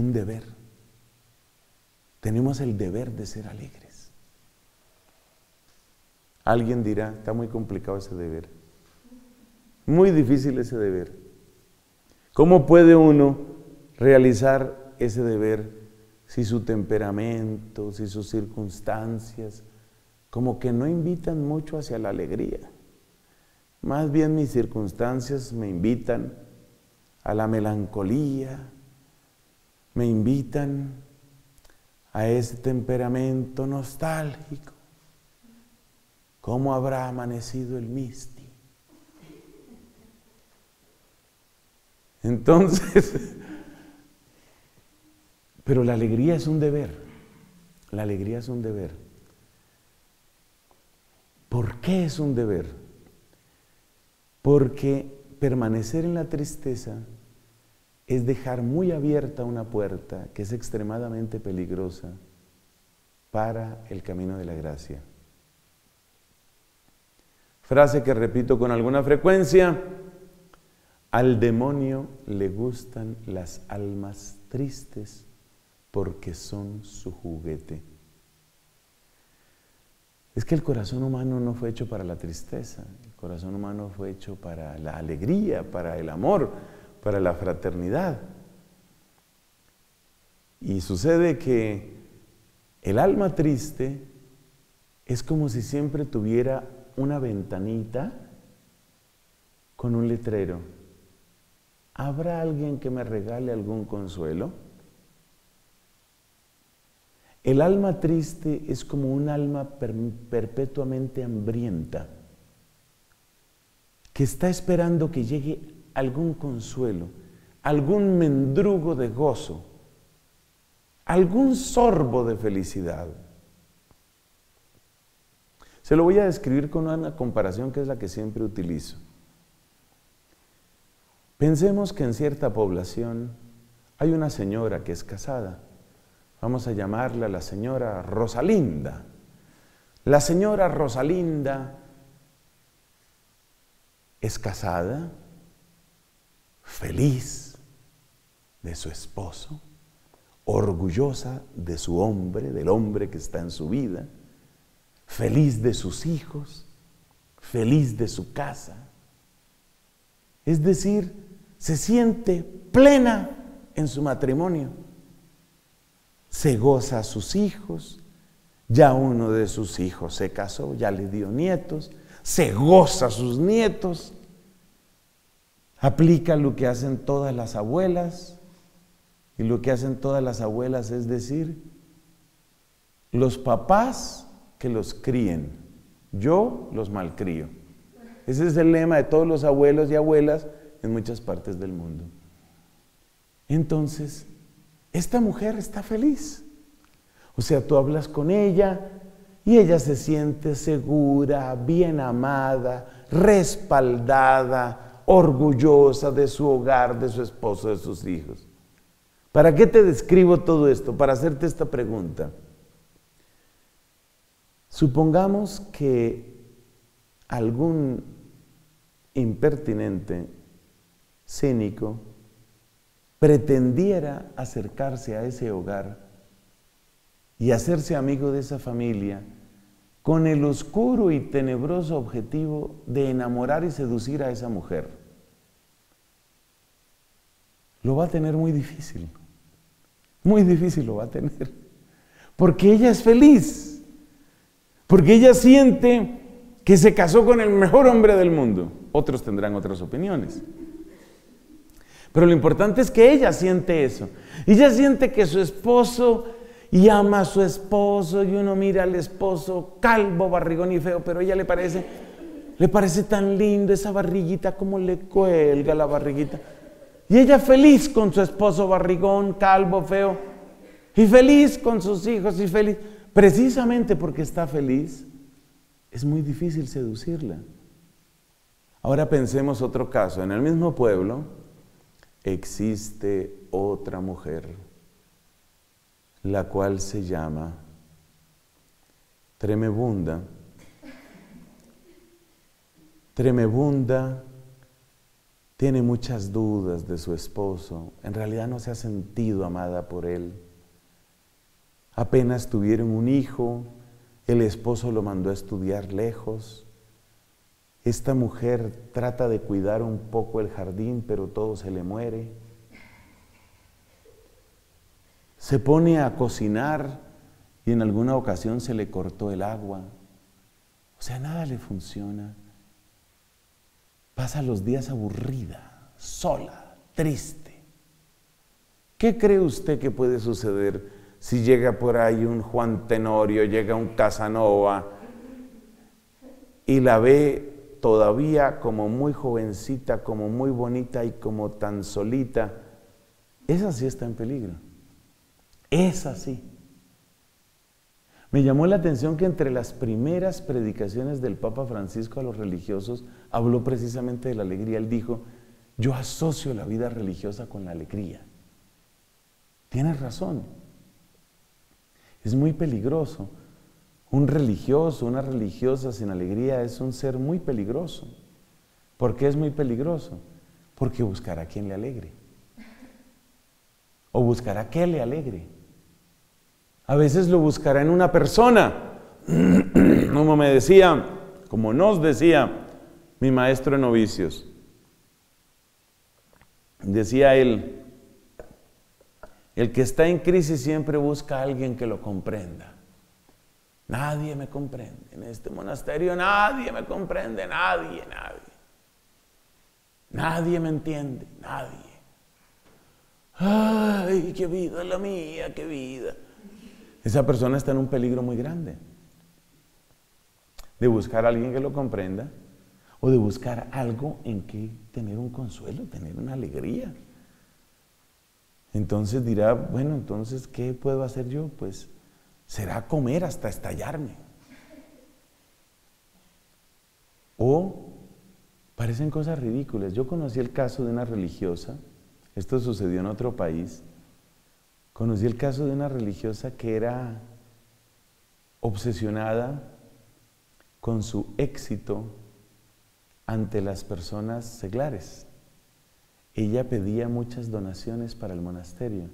un deber. Tenemos el deber de ser alegres. Alguien dirá, está muy complicado ese deber. Muy difícil ese deber. ¿Cómo puede uno realizar ese deber si su temperamento, si sus circunstancias, como que no invitan mucho hacia la alegría? Más bien mis circunstancias me invitan a la melancolía, me invitan a ese temperamento nostálgico. ¿Cómo habrá amanecido el místico? Entonces, *laughs* pero la alegría es un deber. La alegría es un deber. ¿Por qué es un deber? Porque permanecer en la tristeza es dejar muy abierta una puerta que es extremadamente peligrosa para el camino de la gracia. Frase que repito con alguna frecuencia, al demonio le gustan las almas tristes porque son su juguete. Es que el corazón humano no fue hecho para la tristeza, el corazón humano fue hecho para la alegría, para el amor, para la fraternidad. Y sucede que el alma triste es como si siempre tuviera una ventanita con un letrero. ¿Habrá alguien que me regale algún consuelo? El alma triste es como un alma perpetuamente hambrienta que está esperando que llegue algún consuelo, algún mendrugo de gozo, algún sorbo de felicidad. Se lo voy a describir con una comparación que es la que siempre utilizo. Pensemos que en cierta población hay una señora que es casada Vamos a llamarla la señora Rosalinda. La señora Rosalinda es casada, feliz de su esposo, orgullosa de su hombre, del hombre que está en su vida, feliz de sus hijos, feliz de su casa. Es decir, se siente plena en su matrimonio se goza a sus hijos, ya uno de sus hijos se casó, ya le dio nietos, se goza a sus nietos, aplica lo que hacen todas las abuelas, y lo que hacen todas las abuelas es decir, los papás que los críen, yo los malcrío. Ese es el lema de todos los abuelos y abuelas en muchas partes del mundo. Entonces, esta mujer está feliz. O sea, tú hablas con ella y ella se siente segura, bien amada, respaldada, orgullosa de su hogar, de su esposo, de sus hijos. ¿Para qué te describo todo esto? Para hacerte esta pregunta. Supongamos que algún impertinente, cínico, pretendiera acercarse a ese hogar y hacerse amigo de esa familia con el oscuro y tenebroso objetivo de enamorar y seducir a esa mujer, lo va a tener muy difícil. Muy difícil lo va a tener. Porque ella es feliz. Porque ella siente que se casó con el mejor hombre del mundo. Otros tendrán otras opiniones. Pero lo importante es que ella siente eso. Ella siente que su esposo y ama a su esposo y uno mira al esposo calvo, barrigón y feo, pero ella le parece, le parece tan lindo esa barriguita, como le cuelga la barriguita. Y ella feliz con su esposo barrigón, calvo, feo, y feliz con sus hijos y feliz. Precisamente porque está feliz, es muy difícil seducirla. Ahora pensemos otro caso. En el mismo pueblo, existe otra mujer, la cual se llama Tremebunda. Tremebunda tiene muchas dudas de su esposo, en realidad no se ha sentido amada por él. Apenas tuvieron un hijo, el esposo lo mandó a estudiar lejos, esta mujer trata de cuidar un poco el jardín, pero todo se le muere. Se pone a cocinar y en alguna ocasión se le cortó el agua. O sea, nada le funciona. Pasa los días aburrida, sola, triste. ¿Qué cree usted que puede suceder si llega por ahí un Juan Tenorio, llega un Casanova y la ve todavía como muy jovencita, como muy bonita y como tan solita, esa sí está en peligro. Esa sí. Me llamó la atención que entre las primeras predicaciones del Papa Francisco a los religiosos habló precisamente de la alegría. Él dijo, yo asocio la vida religiosa con la alegría. Tienes razón. Es muy peligroso un religioso, una religiosa sin alegría es un ser muy peligroso. ¿Por qué es muy peligroso? Porque buscará a quien le alegre. o buscará que le alegre. A veces lo buscará en una persona, *clears throat* como me decía, como nos decía mi maestro de novicios. Decía él, el que está en crisis siempre busca a alguien que lo comprenda. Nadie me comprende. En este monasterio nadie me comprende, nadie, nadie. Nadie me entiende, nadie. Ay, qué vida la mía, qué vida. Esa persona está en un peligro muy grande. De buscar a alguien que lo comprenda o de buscar algo en que tener un consuelo, tener una alegría. Entonces dirá, bueno, entonces, ¿qué puedo hacer yo? Pues será comer hasta estallarme. O parecen cosas ridículas. Yo conocí el caso de una religiosa, esto sucedió en otro país, conocí el caso de una religiosa que era obsesionada con su éxito ante las personas seglares. Ella pedía muchas donaciones para el monasterio.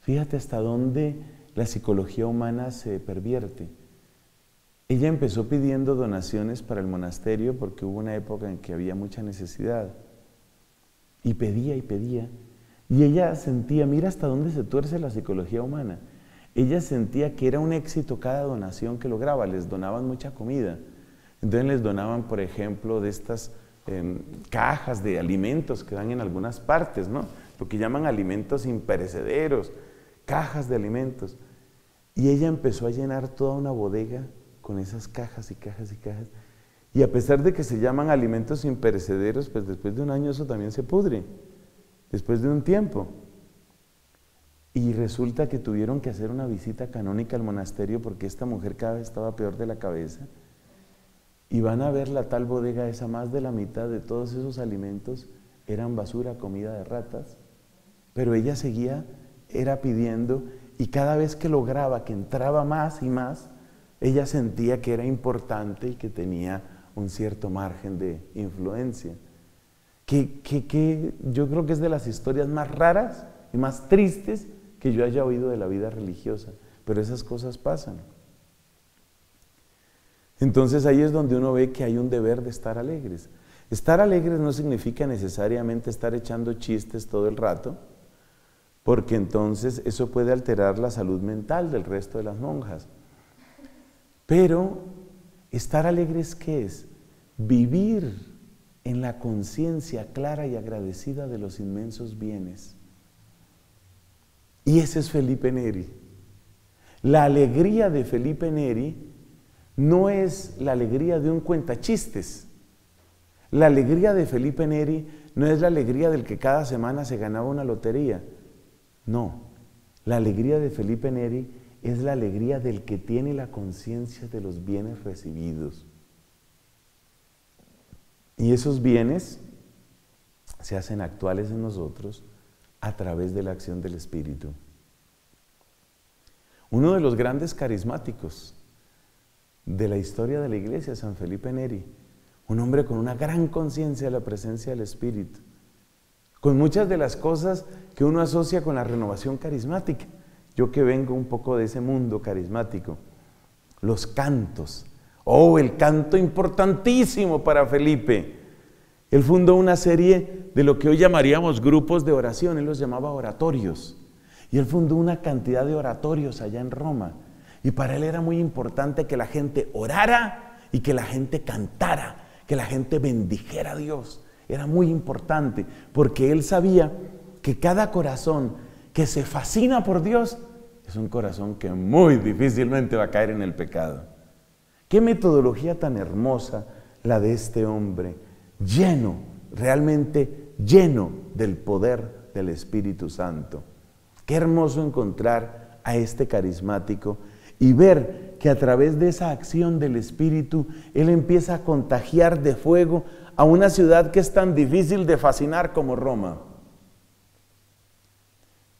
Fíjate hasta dónde la psicología humana se pervierte. Ella empezó pidiendo donaciones para el monasterio porque hubo una época en que había mucha necesidad. Y pedía y pedía. Y ella sentía, mira hasta dónde se tuerce la psicología humana. Ella sentía que era un éxito cada donación que lograba. Les donaban mucha comida entonces les donaban, por ejemplo, de estas em, cajas de alimentos que dan en algunas partes, ¿no? Lo que llaman alimentos imperecederos, cajas de alimentos. Y ella empezó a llenar toda una bodega con esas cajas y cajas y cajas. Y a pesar de que se llaman alimentos imperecederos, pues después de un año eso también se pudre, después de un tiempo. Y resulta que tuvieron que hacer una visita canónica al monasterio porque esta mujer cada vez estaba peor de la cabeza y van a ver la tal bodega esa, más de la mitad de todos esos alimentos eran basura, comida de ratas, pero ella seguía, era pidiendo, y cada vez que lograba que entraba más y más, ella sentía que era importante y que tenía un cierto margen de influencia. Que, que, yo creo que es de las historias más raras y más tristes que yo haya oído de la vida religiosa, pero esas cosas pasan. Entonces ahí es donde uno ve que hay un deber de estar alegres. Estar alegres no significa necesariamente estar echando chistes todo el rato, porque entonces eso puede alterar la salud mental del resto de las monjas. Pero estar alegres, ¿qué es? Vivir en la conciencia clara y agradecida de los inmensos bienes. Y ese es Felipe Neri. La alegría de Felipe Neri no es la alegría de un cuentachistes. La alegría de Felipe Neri no es la alegría del que cada semana se ganaba una lotería. No, la alegría de Felipe Neri es la alegría del que tiene la conciencia de los bienes recibidos. Y esos bienes se hacen actuales en nosotros a través de la acción del Espíritu. Uno de los grandes carismáticos de la historia de la iglesia, San Felipe Neri, un hombre con una gran conciencia de la presencia del Espíritu, con muchas de las cosas que uno asocia con la renovación carismática. Yo que vengo un poco de ese mundo carismático, los cantos. Oh, el canto importantísimo para Felipe. Él fundó una serie de lo que hoy llamaríamos grupos de oración, él los llamaba oratorios. Y él fundó una cantidad de oratorios allá en Roma. Y para él era muy importante que la gente orara y que la gente cantara, que la gente bendijera a Dios. Era muy importante porque él sabía que cada corazón que se fascina por Dios es un corazón que muy difícilmente va a caer en el pecado. Qué metodología tan hermosa la de este hombre, lleno, realmente lleno del poder del Espíritu Santo. Qué hermoso encontrar a este carismático y ver que a través de esa acción del Espíritu, Él empieza a contagiar de fuego a una ciudad que es tan difícil de fascinar como Roma.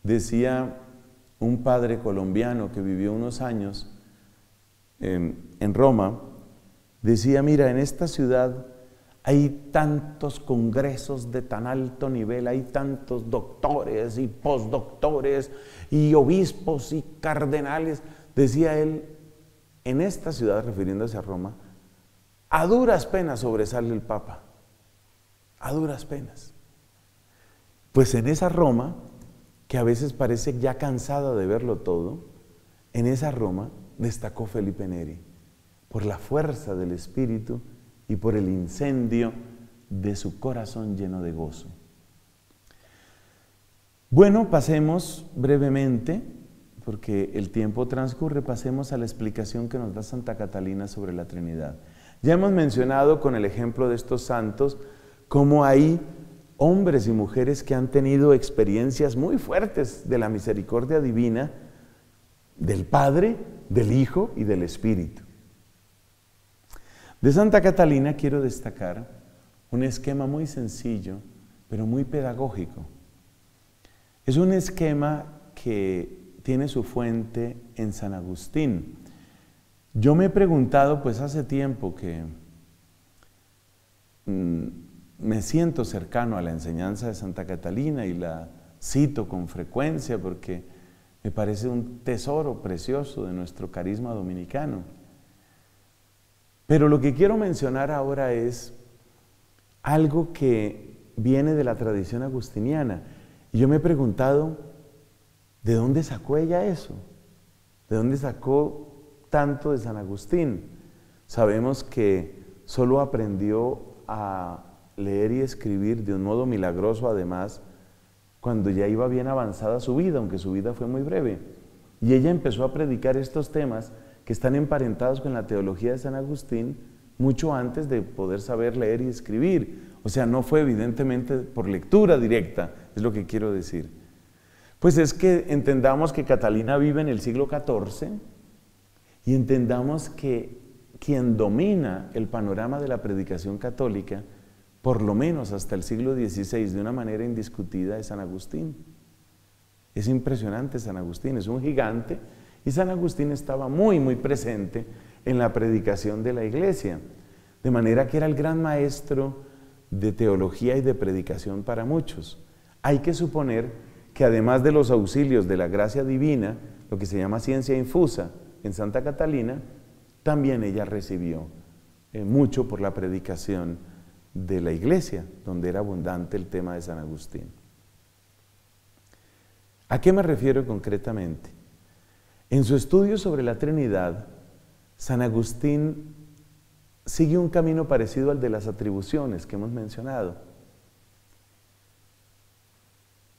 Decía un padre colombiano que vivió unos años en, Roma, decía, mira, en esta ciudad hay tantos congresos de tan alto nivel, hay tantos doctores y postdoctores y obispos y cardenales. Decía él, en esta ciudad, refiriéndose a Roma, a duras penas sobresale el Papa, a duras penas. Pues en esa Roma, que a veces parece ya cansada de verlo todo, en esa Roma destacó Felipe Neri por la fuerza del Espíritu y por el incendio de su corazón lleno de gozo. Bueno, pasemos brevemente, porque el tiempo transcurre, pasemos a la explicación que nos da Santa Catalina sobre la Trinidad. Ya hemos mencionado con el ejemplo de estos santos cómo hay hombres y mujeres que han tenido experiencias muy fuertes de la misericordia divina del Padre, del Hijo y del Espíritu. De Santa Catalina quiero destacar un esquema muy sencillo, pero muy pedagógico. Es un esquema que tiene su fuente en San Agustín. Yo me he preguntado, pues hace tiempo que mm, me siento cercano a la enseñanza de Santa Catalina y la cito con frecuencia porque me parece un tesoro precioso de nuestro carisma dominicano. Pero lo que quiero mencionar ahora es algo que viene de la tradición agustiniana. Y yo me he preguntado, ¿de dónde sacó ella eso? ¿De dónde sacó tanto de San Agustín? Sabemos que solo aprendió a leer y escribir de un modo milagroso además cuando ya iba bien avanzada su vida, aunque su vida fue muy breve. Y ella empezó a predicar estos temas que están emparentados con la teología de San Agustín mucho antes de poder saber leer y escribir. O sea, no fue evidentemente por lectura directa, es lo que quiero decir. Pues es que entendamos que Catalina vive en el siglo XIV y entendamos que quien domina el panorama de la predicación católica, por lo menos hasta el siglo XVI, de una manera indiscutida, es San Agustín. Es impresionante San Agustín, es un gigante y San Agustín estaba muy, muy presente en la predicación de la iglesia, de manera que era el gran maestro de teología y de predicación para muchos. Hay que suponer que además de los auxilios de la gracia divina, lo que se llama ciencia infusa en Santa Catalina, también ella recibió eh, mucho por la predicación de la iglesia, donde era abundante el tema de San Agustín. ¿A qué me refiero concretamente? En su estudio sobre la Trinidad, San Agustín sigue un camino parecido al de las atribuciones que hemos mencionado.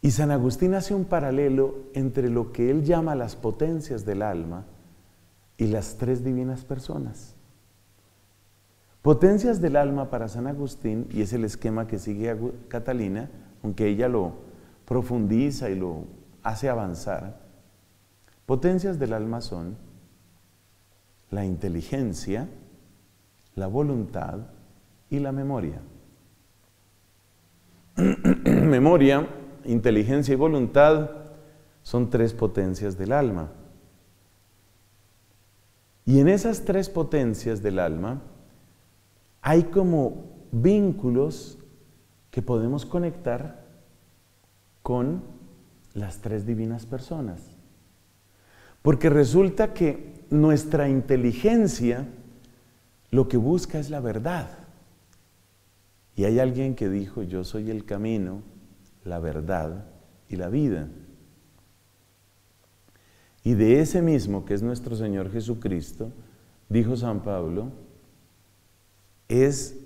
Y San Agustín hace un paralelo entre lo que él llama las potencias del alma y las tres divinas personas. Potencias del alma para San Agustín, y es el esquema que sigue Catalina, aunque ella lo profundiza y lo hace avanzar, Potencias del alma son la inteligencia, la voluntad y la memoria. *clears throat* memoria, inteligencia y voluntad son tres potencias del alma. Y en esas tres potencias del alma hay como vínculos que podemos conectar con las tres divinas personas. Porque resulta que nuestra inteligencia lo que busca es la verdad. Y hay alguien que dijo, yo soy el camino, la verdad y la vida. Y de ese mismo, que es nuestro Señor Jesucristo, dijo San Pablo, es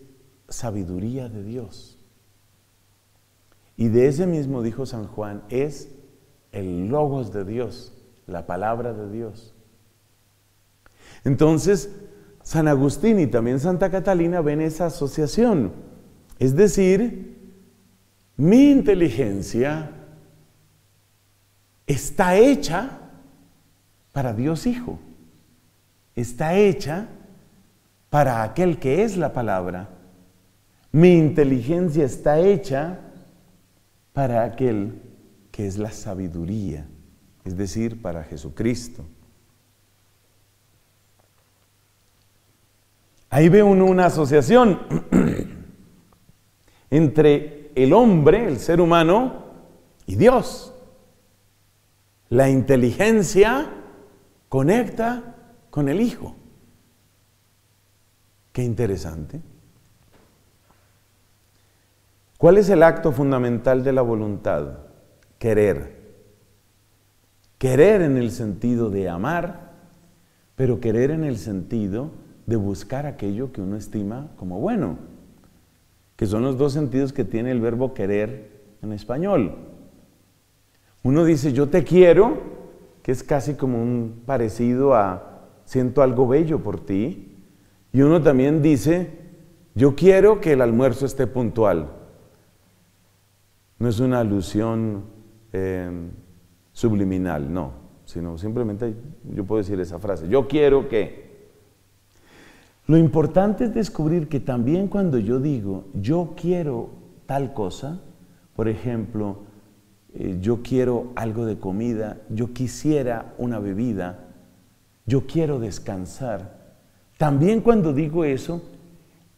sabiduría de Dios. Y de ese mismo, dijo San Juan, es el logos de Dios la palabra de Dios. Entonces, San Agustín y también Santa Catalina ven esa asociación. Es decir, mi inteligencia está hecha para Dios Hijo. Está hecha para aquel que es la palabra. Mi inteligencia está hecha para aquel que es la sabiduría es decir, para Jesucristo. Ahí ve uno una asociación. *clears throat* entre el hombre, el ser humano, y Dios. La inteligencia conecta con el Hijo. Qué interesante. ¿Cuál es el acto fundamental de la voluntad? Querer. Querer en el sentido de amar, pero querer en el sentido de buscar aquello que uno estima como bueno, que son los dos sentidos que tiene el verbo querer en español. Uno dice yo te quiero, que es casi como un parecido a siento algo bello por ti, y uno también dice yo quiero que el almuerzo esté puntual. No es una alusión eh, subliminal, no, sino simplemente yo puedo decir esa frase, yo quiero que... Lo importante es descubrir que también cuando yo digo, yo quiero tal cosa, por ejemplo, eh, yo quiero algo de comida, yo quisiera una bebida, yo quiero descansar, también cuando digo eso,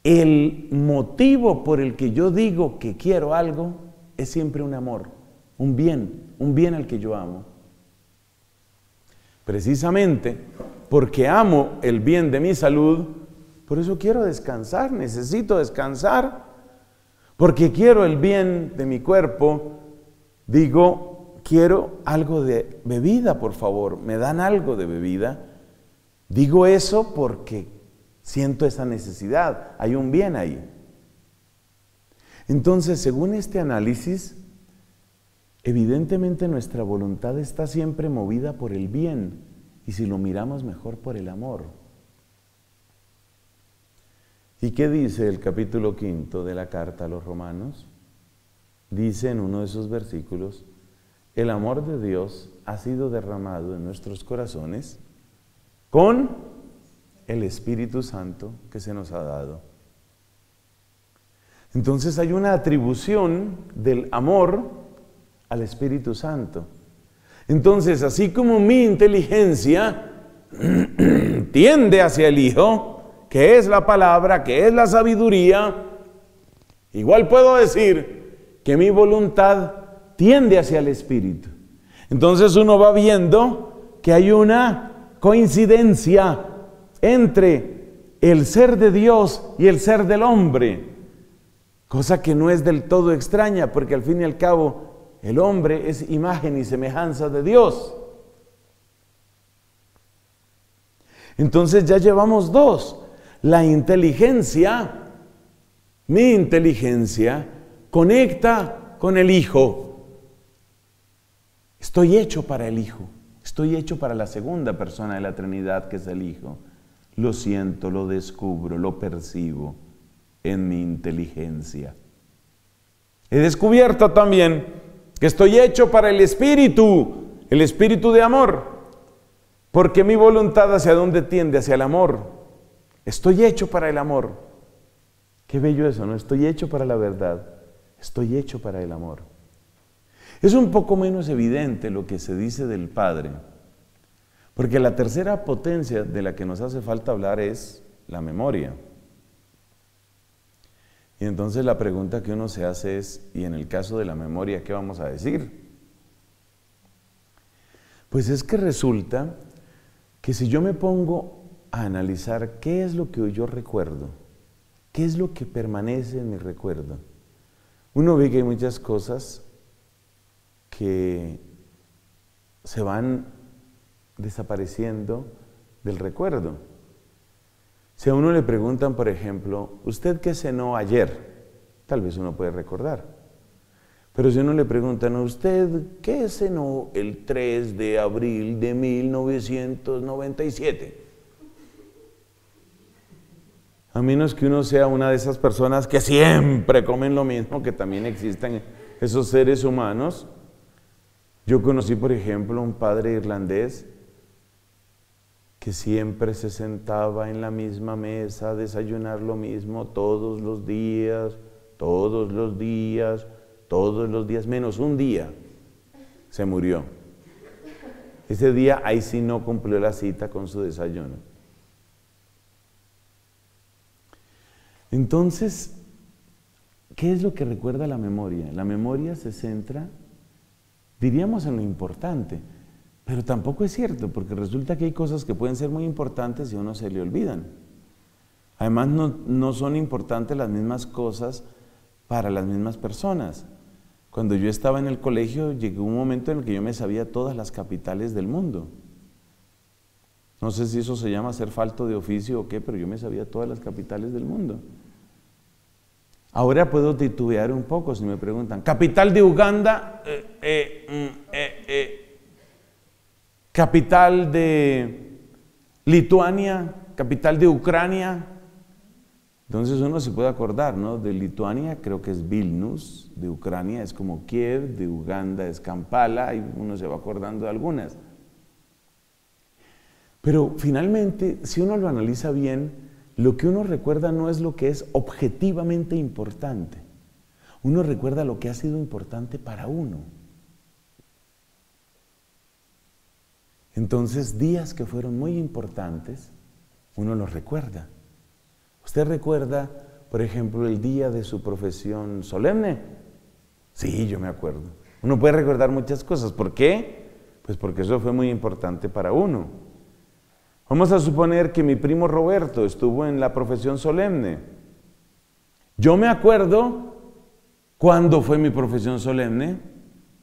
el motivo por el que yo digo que quiero algo es siempre un amor, un bien, un bien al que yo amo. Precisamente porque amo el bien de mi salud, por eso quiero descansar, necesito descansar, porque quiero el bien de mi cuerpo, digo, quiero algo de bebida, por favor, me dan algo de bebida. Digo eso porque siento esa necesidad, hay un bien ahí. Entonces, según este análisis, evidentemente nuestra voluntad está siempre movida por el bien y si lo miramos mejor por el amor. ¿Y qué dice el capítulo quinto de la carta a los romanos? Dice en uno de esos versículos, el amor de Dios ha sido derramado en nuestros corazones con el Espíritu Santo que se nos ha dado. Entonces hay una atribución del amor al Espíritu Santo. Entonces, así como mi inteligencia *clears throat* tiende hacia el Hijo, que es la palabra, que es la sabiduría, igual puedo decir que mi voluntad tiende hacia el Espíritu. Entonces uno va viendo que hay una coincidencia entre el ser de Dios y el ser del hombre cosa que no es del todo extraña, porque al fin y al cabo el hombre es imagen y semejanza de Dios. Entonces ya llevamos dos. La inteligencia, mi inteligencia, conecta con el Hijo. Estoy hecho para el Hijo. Estoy hecho para la segunda persona de la Trinidad, que es el Hijo. Lo siento, lo descubro, lo percibo en mi inteligencia. He descubierto también que estoy hecho para el espíritu, el espíritu de amor, porque mi voluntad hacia dónde tiende, hacia el amor. Estoy hecho para el amor. Qué bello eso, ¿no? Estoy hecho para la verdad, estoy hecho para el amor. Es un poco menos evidente lo que se dice del Padre, porque la tercera potencia de la que nos hace falta hablar es la memoria. Y entonces la pregunta que uno se hace es, ¿y en el caso de la memoria qué vamos a decir? Pues es que resulta que si yo me pongo a analizar qué es lo que yo recuerdo, qué es lo que permanece en mi recuerdo, uno ve que hay muchas cosas que se van desapareciendo del recuerdo. Si a uno le preguntan, por ejemplo, ¿usted qué cenó ayer? Tal vez uno puede recordar. Pero si uno le preguntan a usted, ¿qué cenó el 3 de abril de 1997? A menos que uno sea una de esas personas que siempre comen lo mismo, que también existen esos seres humanos. Yo conocí, por ejemplo, un padre irlandés que siempre se sentaba en la misma mesa a desayunar lo mismo todos los días, todos los días, todos los días, menos un día, se murió. Ese día ahí sí no cumplió la cita con su desayuno. Entonces, ¿qué es lo que recuerda la memoria? La memoria se centra, diríamos, en lo importante, pero tampoco es cierto, porque resulta que hay cosas que pueden ser muy importantes y a uno se le olvidan. Además, no, no son importantes las mismas cosas para las mismas personas. Cuando yo estaba en el colegio, llegó un momento en el que yo me sabía todas las capitales del mundo. No sé si eso se llama ser falto de oficio o qué, pero yo me sabía todas las capitales del mundo. Ahora puedo titubear un poco si me preguntan, capital de Uganda, eh, eh, mm, eh, capital de Lituania, capital de Ucrania. Entonces uno se puede acordar, ¿no? De Lituania creo que es Vilnius, de Ucrania es como Kiev, de Uganda es Kampala, y uno se va acordando de algunas. Pero finalmente, si uno lo analiza bien, lo que uno recuerda no es lo que es objetivamente importante. Uno recuerda lo que ha sido importante para uno. Entonces, días que fueron muy importantes, uno los recuerda. ¿Usted recuerda, por ejemplo, el día de su profesión solemne? Sí, yo me acuerdo. Uno puede recordar muchas cosas. ¿Por qué? Pues porque eso fue muy importante para uno. Vamos a suponer que mi primo Roberto estuvo en la profesión solemne. Yo me acuerdo cuándo fue mi profesión solemne,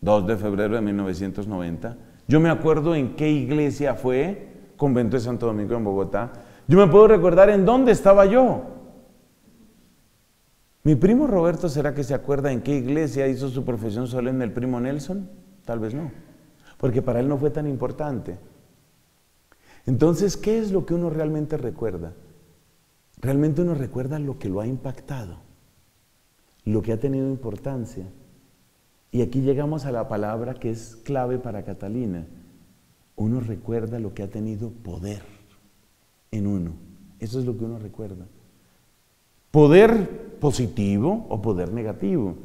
2 de febrero de 1990. Yo me acuerdo en qué iglesia fue, convento de Santo Domingo en Bogotá. Yo me puedo recordar en dónde estaba yo. ¿Mi primo Roberto será que se acuerda en qué iglesia hizo su profesión solemne el primo Nelson? Tal vez no, porque para él no fue tan importante. Entonces, ¿qué es lo que uno realmente recuerda? Realmente uno recuerda lo que lo ha impactado, lo que ha tenido importancia. Y aquí llegamos a la palabra que es clave para Catalina. Uno recuerda lo que ha tenido poder en uno. Eso es lo que uno recuerda. Poder positivo o poder negativo.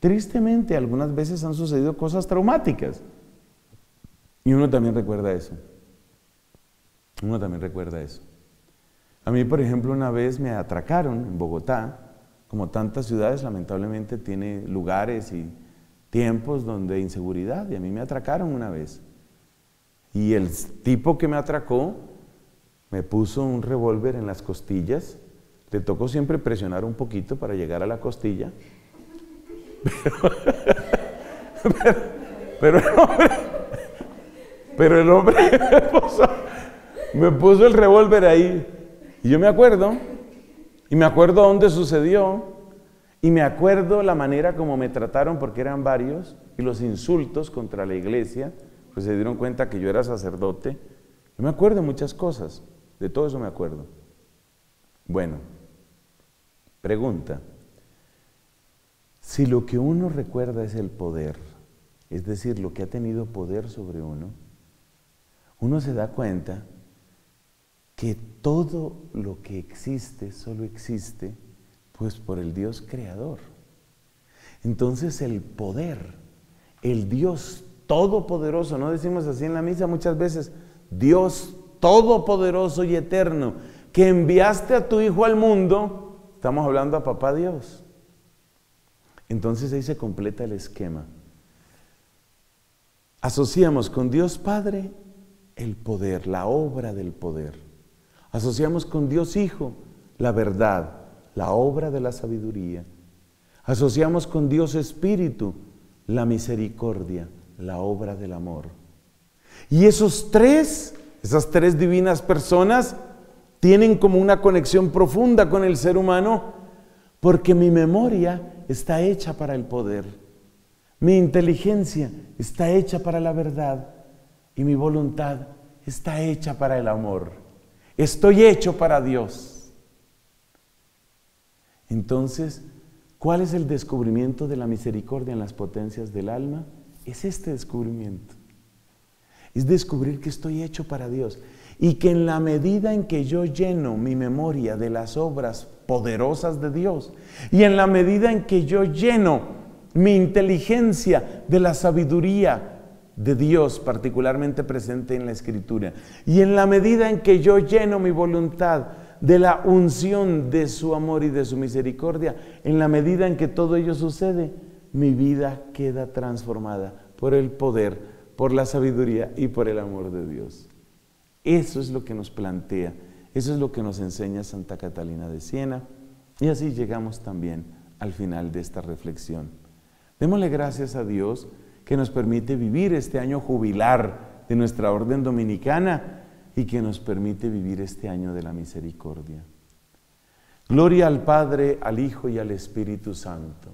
Tristemente, algunas veces han sucedido cosas traumáticas. Y uno también recuerda eso. Uno también recuerda eso. A mí, por ejemplo, una vez me atracaron en Bogotá, como tantas ciudades, lamentablemente tiene lugares y tiempos donde inseguridad, y a mí me atracaron una vez. Y el tipo que me atracó me puso un revólver en las costillas, le tocó siempre presionar un poquito para llegar a la costilla, *laughs* pero, el hombre, pero el hombre *laughs* me puso, me puso el revólver ahí. Y yo me acuerdo, y me acuerdo dónde sucedió, y me acuerdo la manera como me trataron, porque eran varios, y los insultos contra la iglesia, pues se dieron cuenta que yo era sacerdote. Yo me acuerdo de muchas cosas, de todo eso me acuerdo. Bueno, pregunta, si lo que uno recuerda es el poder, es decir, lo que ha tenido poder sobre uno, uno se da cuenta que todo lo que existe solo existe pues por el Dios creador. Entonces el poder, el Dios todopoderoso, no decimos así en la misa muchas veces, Dios todopoderoso y eterno, que enviaste a tu Hijo al mundo, estamos hablando a Papá Dios. Entonces ahí se completa el esquema. Asociamos con Dios Padre el poder, la obra del poder. Asociamos con Dios Hijo la verdad, la obra de la sabiduría. Asociamos con Dios Espíritu la misericordia, la obra del amor. Y esos tres, esas tres divinas personas, tienen como una conexión profunda con el ser humano porque mi memoria está hecha para el poder, mi inteligencia está hecha para la verdad y mi voluntad está hecha para el amor. Estoy hecho para Dios. Entonces, ¿cuál es el descubrimiento de la misericordia en las potencias del alma? Es este descubrimiento. Es descubrir que estoy hecho para Dios y que en la medida en que yo lleno mi memoria de las obras poderosas de Dios y en la medida en que yo lleno mi inteligencia de la sabiduría de Dios particularmente presente en la Escritura. Y en la medida en que yo lleno mi voluntad de la unción de su amor y de su misericordia. En la medida en que todo ello sucede, mi vida queda transformada por el poder, por la sabiduría y por el amor de Dios. Eso es lo que nos plantea, eso es lo que nos enseña Santa Catalina de Siena. Y así llegamos también al final de esta reflexión. Démosle gracias a Dios que nos permite vivir este año jubilar de nuestra orden dominicana y que nos permite vivir este año de la misericordia. Gloria al Padre, al Hijo y al Espíritu Santo